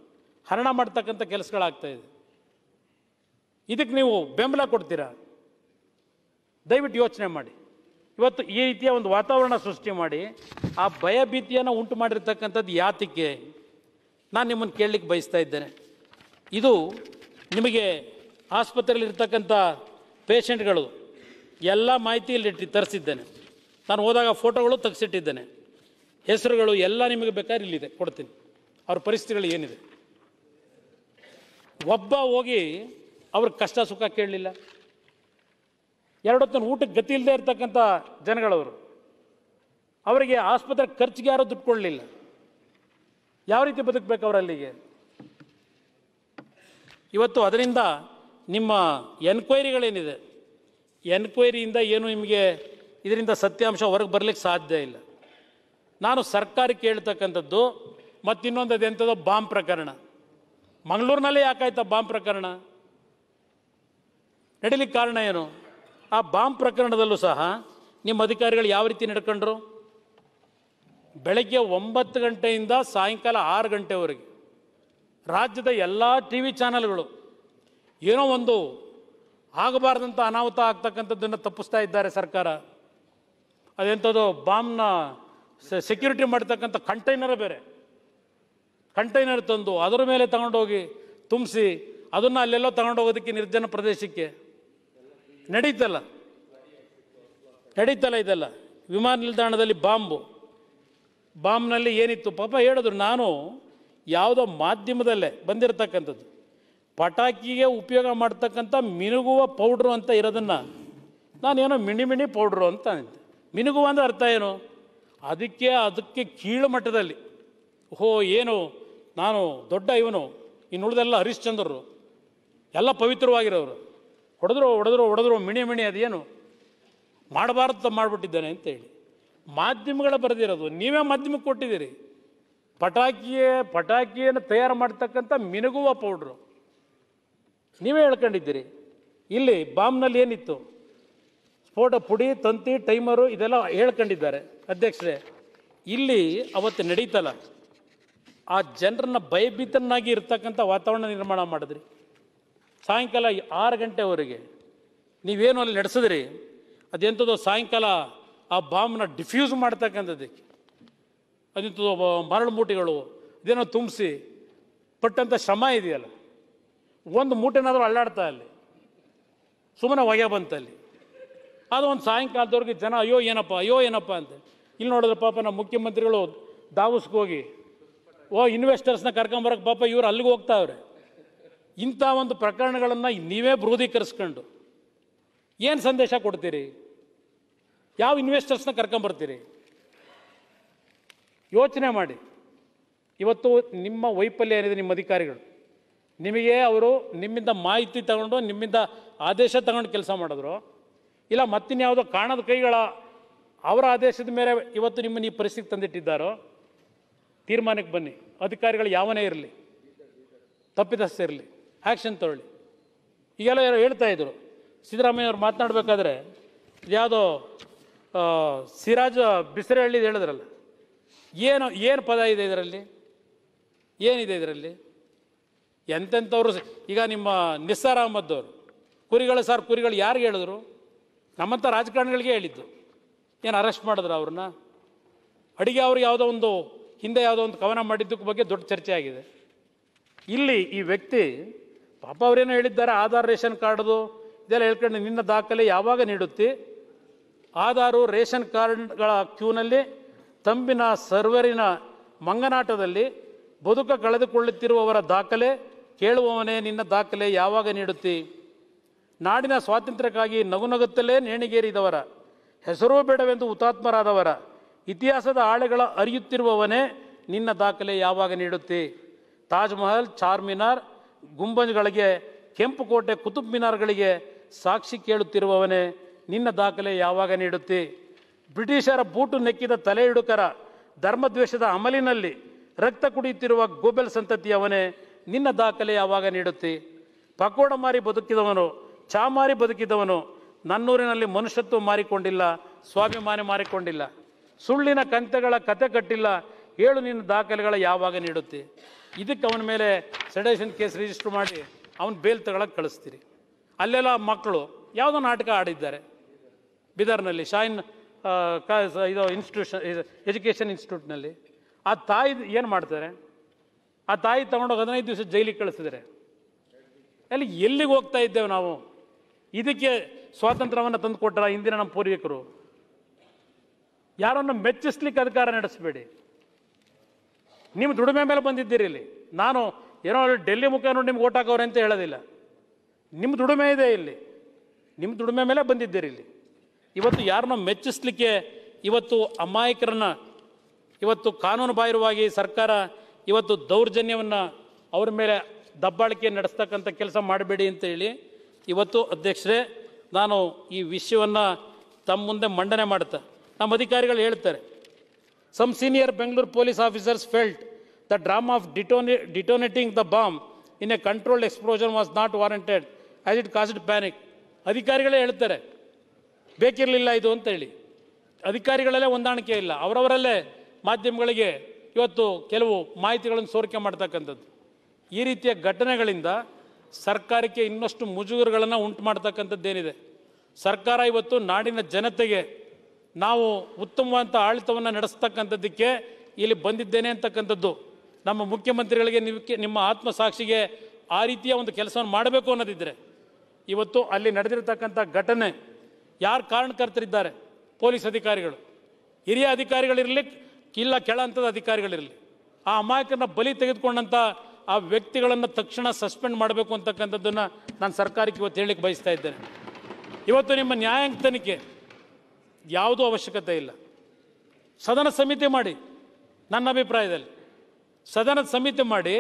ಹರಣ ಮಾಡ್ತಕ್ಕಂಥ ಕೆಲಸಗಳಾಗ್ತಾ ಇದೆ. ಇದಕ್ಕೆ ನೀವು ಬೆಂಬಲ ಕೊಡ್ತೀರಾ? ದಯವಿಟ್ಟು ಯೋಚನೆ ಮಾಡಿ. ಇವತ್ತು ಈ ರೀತಿಯ ಒಂದು ವಾತಾವರಣ ಸೃಷ್ಟಿ ಮಾಡಿ, ಆ ಭಯ ಭೀತಿಯನ್ನು ಉಂಟು ಮಾಡಿರ್ತಕ್ಕಂಥದ್ದು ಯಾತಕ್ಕೆ ನಾನು ನಿಮ್ಮನ್ನು ಕೇಳಲಿಕ್ಕೆ ಬಯಸ್ತಾ ಇದ್ದೇನೆ. ಇದು ನಿಮಗೆ ಆಸ್ಪತ್ರೆಯಲ್ಲಿರ್ತಕ್ಕಂಥ ಪೇಷೆಂಟ್ಗಳು ಎಲ್ಲ ಮಾಹಿತಿ ಇಲ್ಲಿ ತರಿಸಿದ್ದೇನೆ. ನಾನು ಹೋದಾಗ ಫೋಟೋಗಳು ತೆಗೆಸಿಟ್ಟಿದ್ದೇನೆ. ಹೆಸರುಗಳು ಎಲ್ಲ ನಿಮಗೆ ಬೇಕಾದ್ರೆ ಇಲ್ಲಿದೆ, ಕೊಡ್ತೀನಿ. ಅವ್ರ ಪರಿಸ್ಥಿತಿಗಳು ಏನಿದೆ? ಒಬ್ಬ ಹೋಗಿ ಅವ್ರ ಕಷ್ಟ ಸುಖ ಕೇಳಲಿಲ್ಲ. ಎರಡೊತ್ತಿನ ಊಟಕ್ಕೆ ಗತಿ ಇಲ್ಲದೆ ಇರ್ತಕ್ಕಂಥ ಜನಗಳವರು, ಅವರಿಗೆ ಆಸ್ಪತ್ರೆ ಖರ್ಚಿಗೆ ಯಾರೂ ದುಡ್ಡು ಕೊಡಲಿಲ್ಲ. ಯಾವ ರೀತಿ ಬದುಕಬೇಕು ಅವರಲ್ಲಿಗೆ? ಇವತ್ತು ಅದರಿಂದ ನಿಮ್ಮ ಎನ್ಕ್ವೈರಿಗಳೇನಿದೆ? ಎನ್ಕ್ವೈರಿಯಿಂದ ಏನು ನಿಮಗೆ ಇದರಿಂದ ಸತ್ಯಾಂಶ ಹೊರಗೆ ಬರಲಿಕ್ಕೆ ಸಾಧ್ಯ ಇಲ್ಲ. ನಾನು ಸರ್ಕಾರಕ್ಕೆ ಹೇಳ್ತಕ್ಕಂಥದ್ದು ಮತ್ತಿನ್ನೊಂದು ಅದೆಂಥದ್ದು ಬಾಂಬ್ ಪ್ರಕರಣ. ಮಂಗಳೂರಿನಲ್ಲೇ ಯಾಕಾಯ್ತು ಬಾಂಬ್ ಪ್ರಕರಣ? ನಡೀಲಿಕ್ಕೆ ಕಾರಣ ಏನು? ಆ ಬಾಂಬ್ ಪ್ರಕರಣದಲ್ಲೂ ಸಹ ನಿಮ್ಮ ಅಧಿಕಾರಿಗಳು ಯಾವ ರೀತಿ ನಡ್ಕೊಂಡ್ರು? ಬೆಳಗ್ಗೆ ಒಂಬತ್ತು ಗಂಟೆಯಿಂದ ಸಾಯಂಕಾಲ ಆರು ಗಂಟೆವರೆಗೆ ರಾಜ್ಯದ ಎಲ್ಲ ಟಿ ವಿ ಚಾನಲ್ಗಳು ಏನೋ ಒಂದು ಆಗಬಾರ್ದಂಥ ಅನಾಹುತ ಆಗ್ತಕ್ಕಂಥದ್ದನ್ನು ತಪ್ಪಿಸ್ತಾ ಇದ್ದಾರೆ ಸರ್ಕಾರ. ಅದೆಂಥದ್ದು ಬಾಂಬ್ನ ಸೆಕ್ಯೂರಿಟಿ ಮಾಡ್ತಕ್ಕಂಥ ಕಂಟೈನರೇ ಬೇರೆ. ಕಂಟೈನರ್ ತಂದು ಅದರ ಮೇಲೆ ತಗೊಂಡೋಗಿ ತುಂಬಿಸಿ ಅದನ್ನು ಅಲ್ಲೆಲ್ಲೋ ತಗೊಂಡೋಗೋದಕ್ಕೆ ನಿರ್ಜನ ಪ್ರದೇಶಕ್ಕೆ. ನಡೀತಲ್ಲ. ನಡೀತಲ್ಲ ಇದೆಲ್ಲ. ವಿಮಾನ ನಿಲ್ದಾಣದಲ್ಲಿ ಬಾಂಬು. ಬಾಂಬ್ನಲ್ಲಿ ಏನಿತ್ತು? ಪಾಪ ಹೇಳಿದ್ರು, ನಾನು ಯಾವುದೋ ಮಾಧ್ಯಮದಲ್ಲೇ ಬಂದಿರತಕ್ಕಂಥದ್ದು. ಪಟಾಕಿಗೆ ಉಪಯೋಗ ಮಾಡ್ತಕ್ಕಂಥ ಮಿನುಗುವ ಪೌಡ್ರು ಅಂತ ಇರೋದನ್ನು ನಾನೇನೋ ಮಿಣಿ ಮಿಣಿ ಪೌಡ್ರು ಅಂತ ಅಂದೆ. ಮಿನುಗುವ ಅಂದ್ರೆ ಅರ್ಥ ಏನು? ಅದಕ್ಕೆ ಅದಕ್ಕೆ ಕೀಳು ಮಟ್ಟದಲ್ಲಿ. ಓಹೋ, ಏನು? ನಾನು ದೊಡ್ಡ ಇವನು, ಇನ್ನು ಉಳಿದೆಲ್ಲ ಹರಿಶ್ಚಂದ್ರರು. ಎಲ್ಲ ಪವಿತ್ರವಾಗಿರೋರು. ಹೊಡೆದ್ರು ಹೊಡೆದ್ರು ಹೊಡೆದ್ರು, ಮಿಣಿ ಮಿಣಿ, ಅದೇನು? ಮಾಡಬಾರ್ದು ಮಾಡಿಬಿಟ್ಟಿದ್ದಾನೆ ಅಂತ ಹೇಳಿ. ಮಾಧ್ಯಮಗಳ ಬರೆದಿರೋದು, ನೀವೇ ಮಾಧ್ಯಮಕ್ಕೆ ಕೊಟ್ಟಿದ್ದೀರಿ. ಪಟಾಕಿಯೇ, ಪಟಾಕಿಯನ್ನು ತಯಾರು ಮಾಡ್ತಕ್ಕಂಥ ಮಿನುಗುವ ಪೌಡ್ರು. ನೀವೇ ಹೇಳ್ಕೊಂಡಿದ್ದೀರಿ. ಇಲ್ಲಿ ಬಾಂಬ್ನಲ್ಲಿ ಏನಿತ್ತು? ಸ್ಫೋಟ ಪುಡಿ, ತಂತಿ, ಟೈಮರು, ಇದೆಲ್ಲ ಹೇಳ್ಕೊಂಡಿದ್ದಾರೆ ಅಧ್ಯಕ್ಷರೇ. ಇಲ್ಲಿ ಅವತ್ತು ನಡೀತಲ್ಲ. ಆ ಜನರನ್ನ ಭಯಭೀತನಾಗಿ ಇರ್ತಕ್ಕಂಥ ವಾತಾವರಣ ನಿರ್ಮಾಣ ಮಾಡಿದ್ರಿ. ಸಾಯಂಕಾಲ ಆರು ಗಂಟೆವರೆಗೆ ನೀವೇನು ಅಲ್ಲಿ ನಡೆಸಿದ್ರಿ? ಅದೆಂಥದ್ದು ಸಾಯಂಕಾಲ ಆ ಬಾಂಬ್ನ ಡಿಫ್ಯೂಸ್ ಮಾಡ್ತಕ್ಕಂಥದ್ದಕ್ಕೆ. ಅದೆಂಥದ್ದು ಮರಳು ಮೂಟೆಗಳು, ಇದೇನೋ ತುಂಬಿಸಿ ಪಟ್ಟಂಥ ಶ್ರಮ ಇದೆಯಲ್ಲ. ಒಂದು ಮೂಟೆನಾದರೂ ಅಳ್ಳಾಡ್ತಾ ಅಲ್ಲಿ. ಸುಮ್ಮನೆ ಹೊಗೆ ಬಂತಲ್ಲಿ ಅದು ಒಂದು ಸಾಯಂಕಾಲದವ್ರಿಗೆ ಜನ, ಅಯ್ಯೋ ಏನಪ್ಪ ಅಯ್ಯೋ ಏನಪ್ಪ ಅಂತ. ಇಲ್ಲಿ ನೋಡಿದ್ರೆ ಪಾಪ ನಮ್ಮ ಮುಖ್ಯಮಂತ್ರಿಗಳು ದಾವಸ್ಗೆ ಹೋಗಿ ಓ ಇನ್ವೆಸ್ಟರ್ಸ್ನ ಕರ್ಕೊಂಬರಕ್ಕೆ ಪಾಪ ಇವರು ಅಲ್ಲಿಗೆ ಹೋಗ್ತಾವ್ರೆ. ಇಂಥ ಒಂದು ಪ್ರಕರಣಗಳನ್ನು ನೀವೇ ಬೃಹದೀಕರಿಸ್ಕೊಂಡು ಏನು ಸಂದೇಶ ಕೊಡ್ತೀರಿ? ಯಾವ ಇನ್ವೆಸ್ಟರ್ಸ್ನ ಕರ್ಕೊಂಬರ್ತೀರಿ? ಯೋಚನೆ ಮಾಡಿ. ಇವತ್ತು ನಿಮ್ಮ ವೈಫಲ್ಯ ಏನಿದೆ ನಿಮ್ಮ ಅಧಿಕಾರಿಗಳು? ನಿಮಗೆ ಅವರು ನಿಮ್ಮಿಂದ ಮಾಹಿತಿ ತಗೊಂಡು ನಿಮ್ಮಿಂದ ಆದೇಶ ತಗೊಂಡು ಕೆಲಸ ಮಾಡಿದ್ರು. ಇಲ್ಲ, ಮತ್ತಿನ್ಯಾವುದೋ ಕಾಣದ ಕೈಗಳ ಅವರ ಆದೇಶದ ಮೇಲೆ ಇವತ್ತು ನಿಮ್ಮನ್ನು ಈ ಪರಿಸ್ಥಿತಿ ತಂದಿಟ್ಟಿದ್ದಾರೋ? ತೀರ್ಮಾನಕ್ಕೆ ಬನ್ನಿ. ಅಧಿಕಾರಿಗಳು ಯಾವನೇ ಇರಲಿ ತಪ್ಪಿತಸ್ಥ ಇರಲಿ ಆ್ಯಕ್ಷನ್ ತಗೊಳ್ಳಿ. ಈಗೆಲ್ಲ ಯಾರೋ ಹೇಳ್ತಾ ಇದ್ರು. ಸಿದ್ದರಾಮಯ್ಯ ಅವ್ರು ಮಾತನಾಡಬೇಕಾದ್ರೆ ಯಾವುದೋ ಸಿರಾಜ್ ಬಿಸಿರಹಳ್ಳಿ ಹೇಳಿದ್ರಲ್ಲ. ಏನು ಏನು ಪದ ಇದೆ ಇದರಲ್ಲಿ? ಏನಿದೆ ಇದರಲ್ಲಿ? ಎಂತೆಂಥವ್ರು ಈಗ ನಿಮ್ಮ ನಿಸ್ಸಾರ್ ಅಹಮದ್ ಅವರು ಕುರಿಗಳು ಸರ್ ಕುರಿಗಳು ಯಾರಿಗೆ ಹೇಳಿದ್ರು? ನಮ್ಮಂಥ ರಾಜಕಾರಣಿಗಳಿಗೆ ಹೇಳಿದ್ದು. ಏನು ಅರೆಸ್ಟ್ ಮಾಡಿದ್ರು ಅವ್ರನ್ನ? ಅಡುಗೆ ಅವ್ರಿಗೆ ಯಾವುದೋ ಒಂದು ಹಿಂದೆ ಯಾವುದೋ ಒಂದು ಕವನ ಮಾಡಿದ್ದಕ್ಕೆ ಬಗ್ಗೆ ದೊಡ್ಡ ಚರ್ಚೆ ಆಗಿದೆ. ಇಲ್ಲಿ ಈ ವ್ಯಕ್ತಿ ಪಾಪ ಅವರೇನೋ ಹೇಳಿದ್ದಾರೆ, ಆಧಾರ್, ರೇಷನ್ ಕಾರ್ಡ್ದು ಇದೆಲ್ಲ ಹೇಳ್ಕೊಂಡು ನಿನ್ನ ದಾಖಲೆ ಯಾವಾಗ ನೀಡುತ್ತಿ? ಆಧಾರು, ರೇಷನ್ ಕಾರ್ಡ್ಗಳ ಕ್ಯೂನಲ್ಲಿ ತಂಬಿನ ಸರ್ವರಿನ ಮಂಗನಾಟದಲ್ಲಿ ಬದುಕ ಕಳೆದುಕೊಳ್ಳುತ್ತಿರುವವರ ದಾಖಲೆ ಕೇಳುವವನೇ ನಿನ್ನ ದಾಖಲೆ ಯಾವಾಗ ನೀಡುತ್ತಿ? ನಾಡಿನ ಸ್ವಾತಂತ್ರ್ಯಕ್ಕಾಗಿ ನಗುನಗುತ್ತಲೇ ನೇಣಿಗೇರಿದವರ, ಹೆಸರೂ ಬೇಡವೆಂದು ಹುತಾತ್ಮರಾದವರ ಇತಿಹಾಸದ ಆಳೆಗಳ ಅರಿಯುತ್ತಿರುವವನೇ ನಿನ್ನ ದಾಖಲೆ ಯಾವಾಗ ನೀಡುತ್ತಿ? ತಾಜ್ ಮಹಲ್ ಚಾರ್ಮಿನಾರ್ ಗುಂಬಜ್ಗಳಿಗೆ, ಕೆಂಪು ಕೋಟೆ, ಕುತುಬ್ ಮಿನಾರ್ಗಳಿಗೆ ಸಾಕ್ಷಿ ಕೇಳುತ್ತಿರುವವನೇ ನಿನ್ನ ದಾಖಲೆ ಯಾವಾಗ ನೀಡುತ್ತಿ? ಬ್ರಿಟಿಷರ ಬೂಟು ನೆಕ್ಕಿದ ತಲೆ ಹಿಡುಕರ ಧರ್ಮದ್ವೇಷದ ಅಮಲಿನಲ್ಲಿ ರಕ್ತ ಕುಡಿಯುತ್ತಿರುವ ಗೋಬೆಲ್ ಸಂತತಿಯವನೇ ನಿನ್ನ ದಾಖಲೆ ಯಾವಾಗ ನೀಡುತ್ತಿ? ಪಕೋಡ ಮಾರಿ ಬದುಕಿದವನು, ಚಾ ಮಾರಿ ಬದುಕಿದವನು, ನನ್ನೂರಿನಲ್ಲಿ ಮನುಷ್ಯತ್ವ ಮಾರಿಕೊಂಡಿಲ್ಲ, ಸ್ವಾಭಿಮಾನ ಮಾರಿಕೊಂಡಿಲ್ಲ. ಸುಳ್ಳಿನ ಕಂತೆಗಳ ಕತೆ ಕಟ್ಟಿಲ್ಲ. ಹೇಳು ನಿನ್ನ ದಾಖಲೆಗಳ ಯಾವಾಗ ನೀಡುತ್ತೆ? ಇದಕ್ಕೆ ಅವನ ಮೇಲೆ ಸೆಡೇಷನ್ ಕೇಸ್ ರಿಜಿಸ್ಟರ್ ಮಾಡಿ ಅವನು ಬೇಲ್ ತಗೊಳಕ್ಕೆ ಕಳಿಸ್ತೀರಿ. ಅಲ್ಲೆಲ್ಲ ಮಕ್ಕಳು ಯಾವುದೋ ನಾಟಕ ಆಡಿದ್ದಾರೆ. ಬಿದರ್ನಲ್ಲಿ ಶಾಯಿನ್ ಇದು ಇನ್ಸ್ಟಿಟ್ಯೂಷನ್ ಎಜುಕೇಷನ್ ಇನ್ಸ್ಟಿಟ್ಯೂಟ್ನಲ್ಲಿ ಆ ತಾಯಿ ಏನು ಮಾಡ್ತಾರೆ ಆ ತಾಯಿ ತಗೊಂಡೋಗಿ ಹದಿನೈದು ದಿವಸ ಜೈಲಿಗೆ ಕಳಿಸಿದರೆ. ಅಲ್ಲಿ ಎಲ್ಲಿಗೆ ಹೋಗ್ತಾ ಇದ್ದೇವೆ ನಾವು? ಇದಕ್ಕೆ ಸ್ವಾತಂತ್ರ್ಯವನ್ನು ತಂದು ಹಿಂದಿನ ನಮ್ಮ ಪೂರ್ವಿಕರು? ಯಾರನ್ನು ಮೆಚ್ಚಿಸ್ಲಿಕ್ಕೆ ಅಧಿಕಾರ ನಡೆಸಬೇಡಿ. ನಿಮ್ಮ ದುಡಿಮೆ ಮೇಲೆ ಬಂದಿದ್ದೀರಿ ಇಲ್ಲಿ. ನಾನು ಏನೋ ಡೆಲ್ಲಿ ಮುಖ ನೋಡಿ ನಿಮ್ಗೆ ಓಟ್ ಹಾಕೋರೆ ಅಂತ ಹೇಳೋದಿಲ್ಲ. ನಿಮ್ಮ ದುಡಿಮೆ ಇದೆ ಇಲ್ಲಿ. ನಿಮ್ಮ ದುಡಿಮೆ ಮೇಲೆ ಬಂದಿದ್ದೀರಿ ಇಲ್ಲಿ. ಇವತ್ತು ಯಾರನ್ನ ಮೆಚ್ಚಿಸ್ಲಿಕ್ಕೆ ಇವತ್ತು ಅಮಾಯಕರನ್ನ, ಇವತ್ತು ಕಾನೂನು ಬಾಹಿರವಾಗಿ ಸರ್ಕಾರ ಇವತ್ತು ದೌರ್ಜನ್ಯವನ್ನು ಅವ್ರ ಮೇಲೆ ದಬ್ಬಾಳಿಕೆ ನಡೆಸ್ತಕ್ಕಂಥ ಕೆಲಸ ಮಾಡಬೇಡಿ ಅಂತ ಹೇಳಿ ಇವತ್ತು ಅಧ್ಯಕ್ಷರೇ, ನಾನು ಈ ವಿಷಯವನ್ನು ತಮ್ಮ ಮುಂದೆ ಮಂಡನೆ ಮಾಡ್ತಾ ನಮ್ಮ ಅಧಿಕಾರಿಗಳು ಹೇಳ್ತಾರೆ. Some senior Bengaluru police officers felt the drama of detonate detonating the bomb in a controlled explosion was not warranted as it caused panic ಅಧಿಕಾರಿಗಳೇ ಹೇಳ್ತಾರೆ, ಬೇಕಿರಲಿಲ್ಲ ಇದು ಅಂತ ಹೇಳಿ. ಅಧಿಕಾರಿಗಳಲ್ಲೇ ಹೊಂದಾಣಿಕೆ ಇಲ್ಲ. ಅವರವರಲ್ಲೇ ಮಾಧ್ಯಮಗಳಿಗೆ ಇವತ್ತು ಕೆಲವು ಮಾಹಿತಿಗಳನ್ನು ಸೋರಿಕೆ ಮಾಡ್ತಕ್ಕಂಥದ್ದು. ಈ ರೀತಿಯ ಘಟನೆಗಳಿಂದ ಸರ್ಕಾರಕ್ಕೆ ಇನ್ನಷ್ಟು ಮುಜುಗರಗಳನ್ನು ಉಂಟು ಮಾಡ್ತಕ್ಕಂಥದ್ದೇನಿದೆ. ಸರ್ಕಾರ ಇವತ್ತು ನಾಡಿನ ಜನತೆಗೆ ನಾವು ಉತ್ತಮವಂತ ಆಡಳಿತವನ್ನು ನಡೆಸ್ತಕ್ಕಂಥದ್ದಕ್ಕೆ ಇಲ್ಲಿ ಬಂದಿದ್ದೇನೆ ಅಂತಕ್ಕಂಥದ್ದು. ನಮ್ಮ ಮುಖ್ಯಮಂತ್ರಿಗಳಿಗೆ ನಿಮಗೆ ನಿಮ್ಮ ಆತ್ಮಸಾಕ್ಷಿಗೆ ಆ ರೀತಿಯ ಒಂದು ಕೆಲಸವನ್ನು ಮಾಡಬೇಕು ಅನ್ನೋದಿದ್ದರೆ ಇವತ್ತು ಅಲ್ಲಿ ನಡೆದಿರ್ತಕ್ಕಂಥ ಘಟನೆ ಯಾರು ಕಾರಣಕರ್ತರಿದ್ದಾರೆ? ಪೊಲೀಸ್ ಅಧಿಕಾರಿಗಳು. ಹಿರಿಯ ಅಧಿಕಾರಿಗಳಿರಲಿ ಇಲ್ಲ ಕೆಳ ಹಂತದ ಅಧಿಕಾರಿಗಳಿರಲಿ. ಆ ಅಮಾಯಕರನ್ನ ಬಲಿ ತೆಗೆದುಕೊಂಡಂಥ ಆ ವ್ಯಕ್ತಿಗಳನ್ನು ತಕ್ಷಣ ಸಸ್ಪೆಂಡ್ ಮಾಡಬೇಕು ಅಂತಕ್ಕಂಥದ್ದನ್ನು ನಾನು ಸರ್ಕಾರಕ್ಕೆ ಇವತ್ತು ಹೇಳಲಿಕ್ಕೆ ಬಯಸ್ತಾ ಇದ್ದೇನೆ. ಇವತ್ತು ನಿಮ್ಮ ನ್ಯಾಯಾಂಗ ತನಿಖೆ ಯಾವುದೂ ಅವಶ್ಯಕತೆ ಇಲ್ಲ. ಸದನ ಸಮಿತಿ ಮಾಡಿ, ನನ್ನ ಅಭಿಪ್ರಾಯದಲ್ಲಿ. ಸದನದ ಸಮಿತಿ ಮಾಡಿ,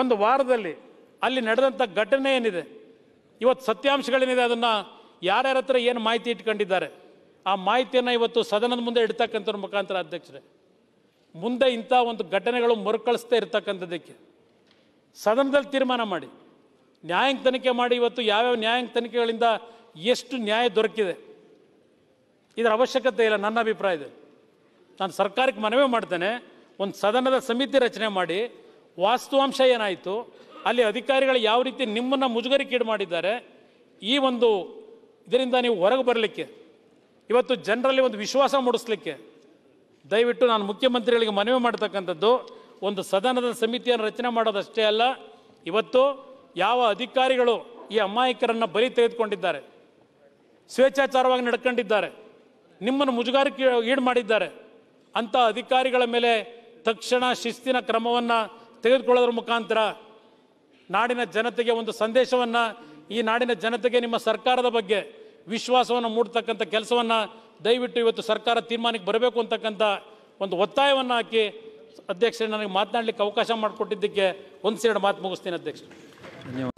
ಒಂದು ವಾರದಲ್ಲಿ ಅಲ್ಲಿ ನಡೆದಂಥ ಘಟನೆ ಏನಿದೆ, ಇವತ್ತು ಸತ್ಯಾಂಶಗಳೇನಿದೆ ಅದನ್ನು ಯಾರ್ಯಾರ ಹತ್ರ ಏನು ಮಾಹಿತಿ ಇಟ್ಕೊಂಡಿದ್ದಾರೆ, ಆ ಮಾಹಿತಿಯನ್ನು ಇವತ್ತು ಸದನದ ಮುಂದೆ ಇಡ್ತಕ್ಕಂಥವ್ರ ಮುಖಾಂತರ ಅಧ್ಯಕ್ಷರೇ. ಮುಂದೆ ಇಂಥ ಒಂದು ಘಟನೆಗಳು ಮರುಕಳಿಸ್ತಾ ಇರ್ತಕ್ಕಂಥದ್ದಕ್ಕೆ ಸದನದಲ್ಲಿ ತೀರ್ಮಾನ ಮಾಡಿ, ನ್ಯಾಯಾಂಗ ತನಿಖೆ ಮಾಡಿ, ಇವತ್ತು ಯಾವ್ಯಾವ ನ್ಯಾಯಾಂಗ ತನಿಖೆಗಳಿಂದ ಎಷ್ಟು ನ್ಯಾಯ ದೊರಕಿದೆ ಇದರ ಅವಶ್ಯಕತೆ ಇಲ್ಲ, ನನ್ನ ಅಭಿಪ್ರಾಯದಲ್ಲಿ ನಾನು ಸರ್ಕಾರಕ್ಕೆ ಮನವಿ ಮಾಡ್ತೇನೆ, ಒಂದು ಸದನದ ಸಮಿತಿ ರಚನೆ ಮಾಡಿ, ವಾಸ್ತವಾಂಶ ಏನಾಯಿತು, ಅಲ್ಲಿ ಅಧಿಕಾರಿಗಳು ಯಾವ ರೀತಿ ನಿಮ್ಮನ್ನು ಮುಜುಗರಿಕೀಡು ಮಾಡಿದ್ದಾರೆ ಈ ಒಂದು ಇದರಿಂದ ನೀವು ಹೊರಗೆ ಬರಲಿಕ್ಕೆ, ಇವತ್ತು ಜನರಲ್ಲಿ ಒಂದು ವಿಶ್ವಾಸ ಮೂಡಿಸ್ಲಿಕ್ಕೆ, ದಯವಿಟ್ಟು ನಾನು ಮುಖ್ಯಮಂತ್ರಿಗಳಿಗೆ ಮನವಿ ಮಾಡ್ತಕ್ಕಂಥದ್ದು, ಒಂದು ಸದನದ ಸಮಿತಿಯನ್ನು ರಚನೆ ಮಾಡೋದಷ್ಟೇ ಅಲ್ಲ, ಇವತ್ತು ಯಾವ ಅಧಿಕಾರಿಗಳು ಈ ಅಮಾಯಕರನ್ನು ಬಲಿ ತೆಗೆದುಕೊಂಡಿದ್ದಾರೆ, ಸ್ವೇಚ್ಛಾಚಾರವಾಗಿ ನಡ್ಕೊಂಡಿದ್ದಾರೆ ನಿಮ್ಮನ್ನು ಮುಜುಗಾರಕ್ಕೆ ಈಡು ಮಾಡಿದ್ದಾರೆ. ಅಂಥ ಅಧಿಕಾರಿಗಳ ಮೇಲೆ ತಕ್ಷಣ ಶಿಸ್ತಿನ ಕ್ರಮವನ್ನು ತೆಗೆದುಕೊಳ್ಳೋದ್ರ ಮುಖಾಂತರ ನಾಡಿನ ಜನತೆಗೆ ಒಂದು ಸಂದೇಶವನ್ನು, ಈ ನಾಡಿನ ಜನತೆಗೆ ನಿಮ್ಮ ಸರ್ಕಾರದ ಬಗ್ಗೆ ವಿಶ್ವಾಸವನ್ನು ಮೂಡ್ತಕ್ಕಂಥ ಕೆಲಸವನ್ನು ದಯವಿಟ್ಟು ಇವತ್ತು ಸರ್ಕಾರ ತೀರ್ಮಾನಕ್ಕೆ ಬರಬೇಕು ಅಂತಕ್ಕಂಥ ಒಂದು ಒತ್ತಾಯವನ್ನು ಹಾಕಿ ಅಧ್ಯಕ್ಷರೇ ನನಗೆ ಮಾತನಾಡಲಿಕ್ಕೆ ಅವಕಾಶ ಮಾಡಿಕೊಟ್ಟಿದ್ದಕ್ಕೆ ಒಂದು ಸೇಡು ಮಾತು ಮುಗಿಸ್ತೀನಿ ಅಧ್ಯಕ್ಷ ಧನ್ಯವಾದ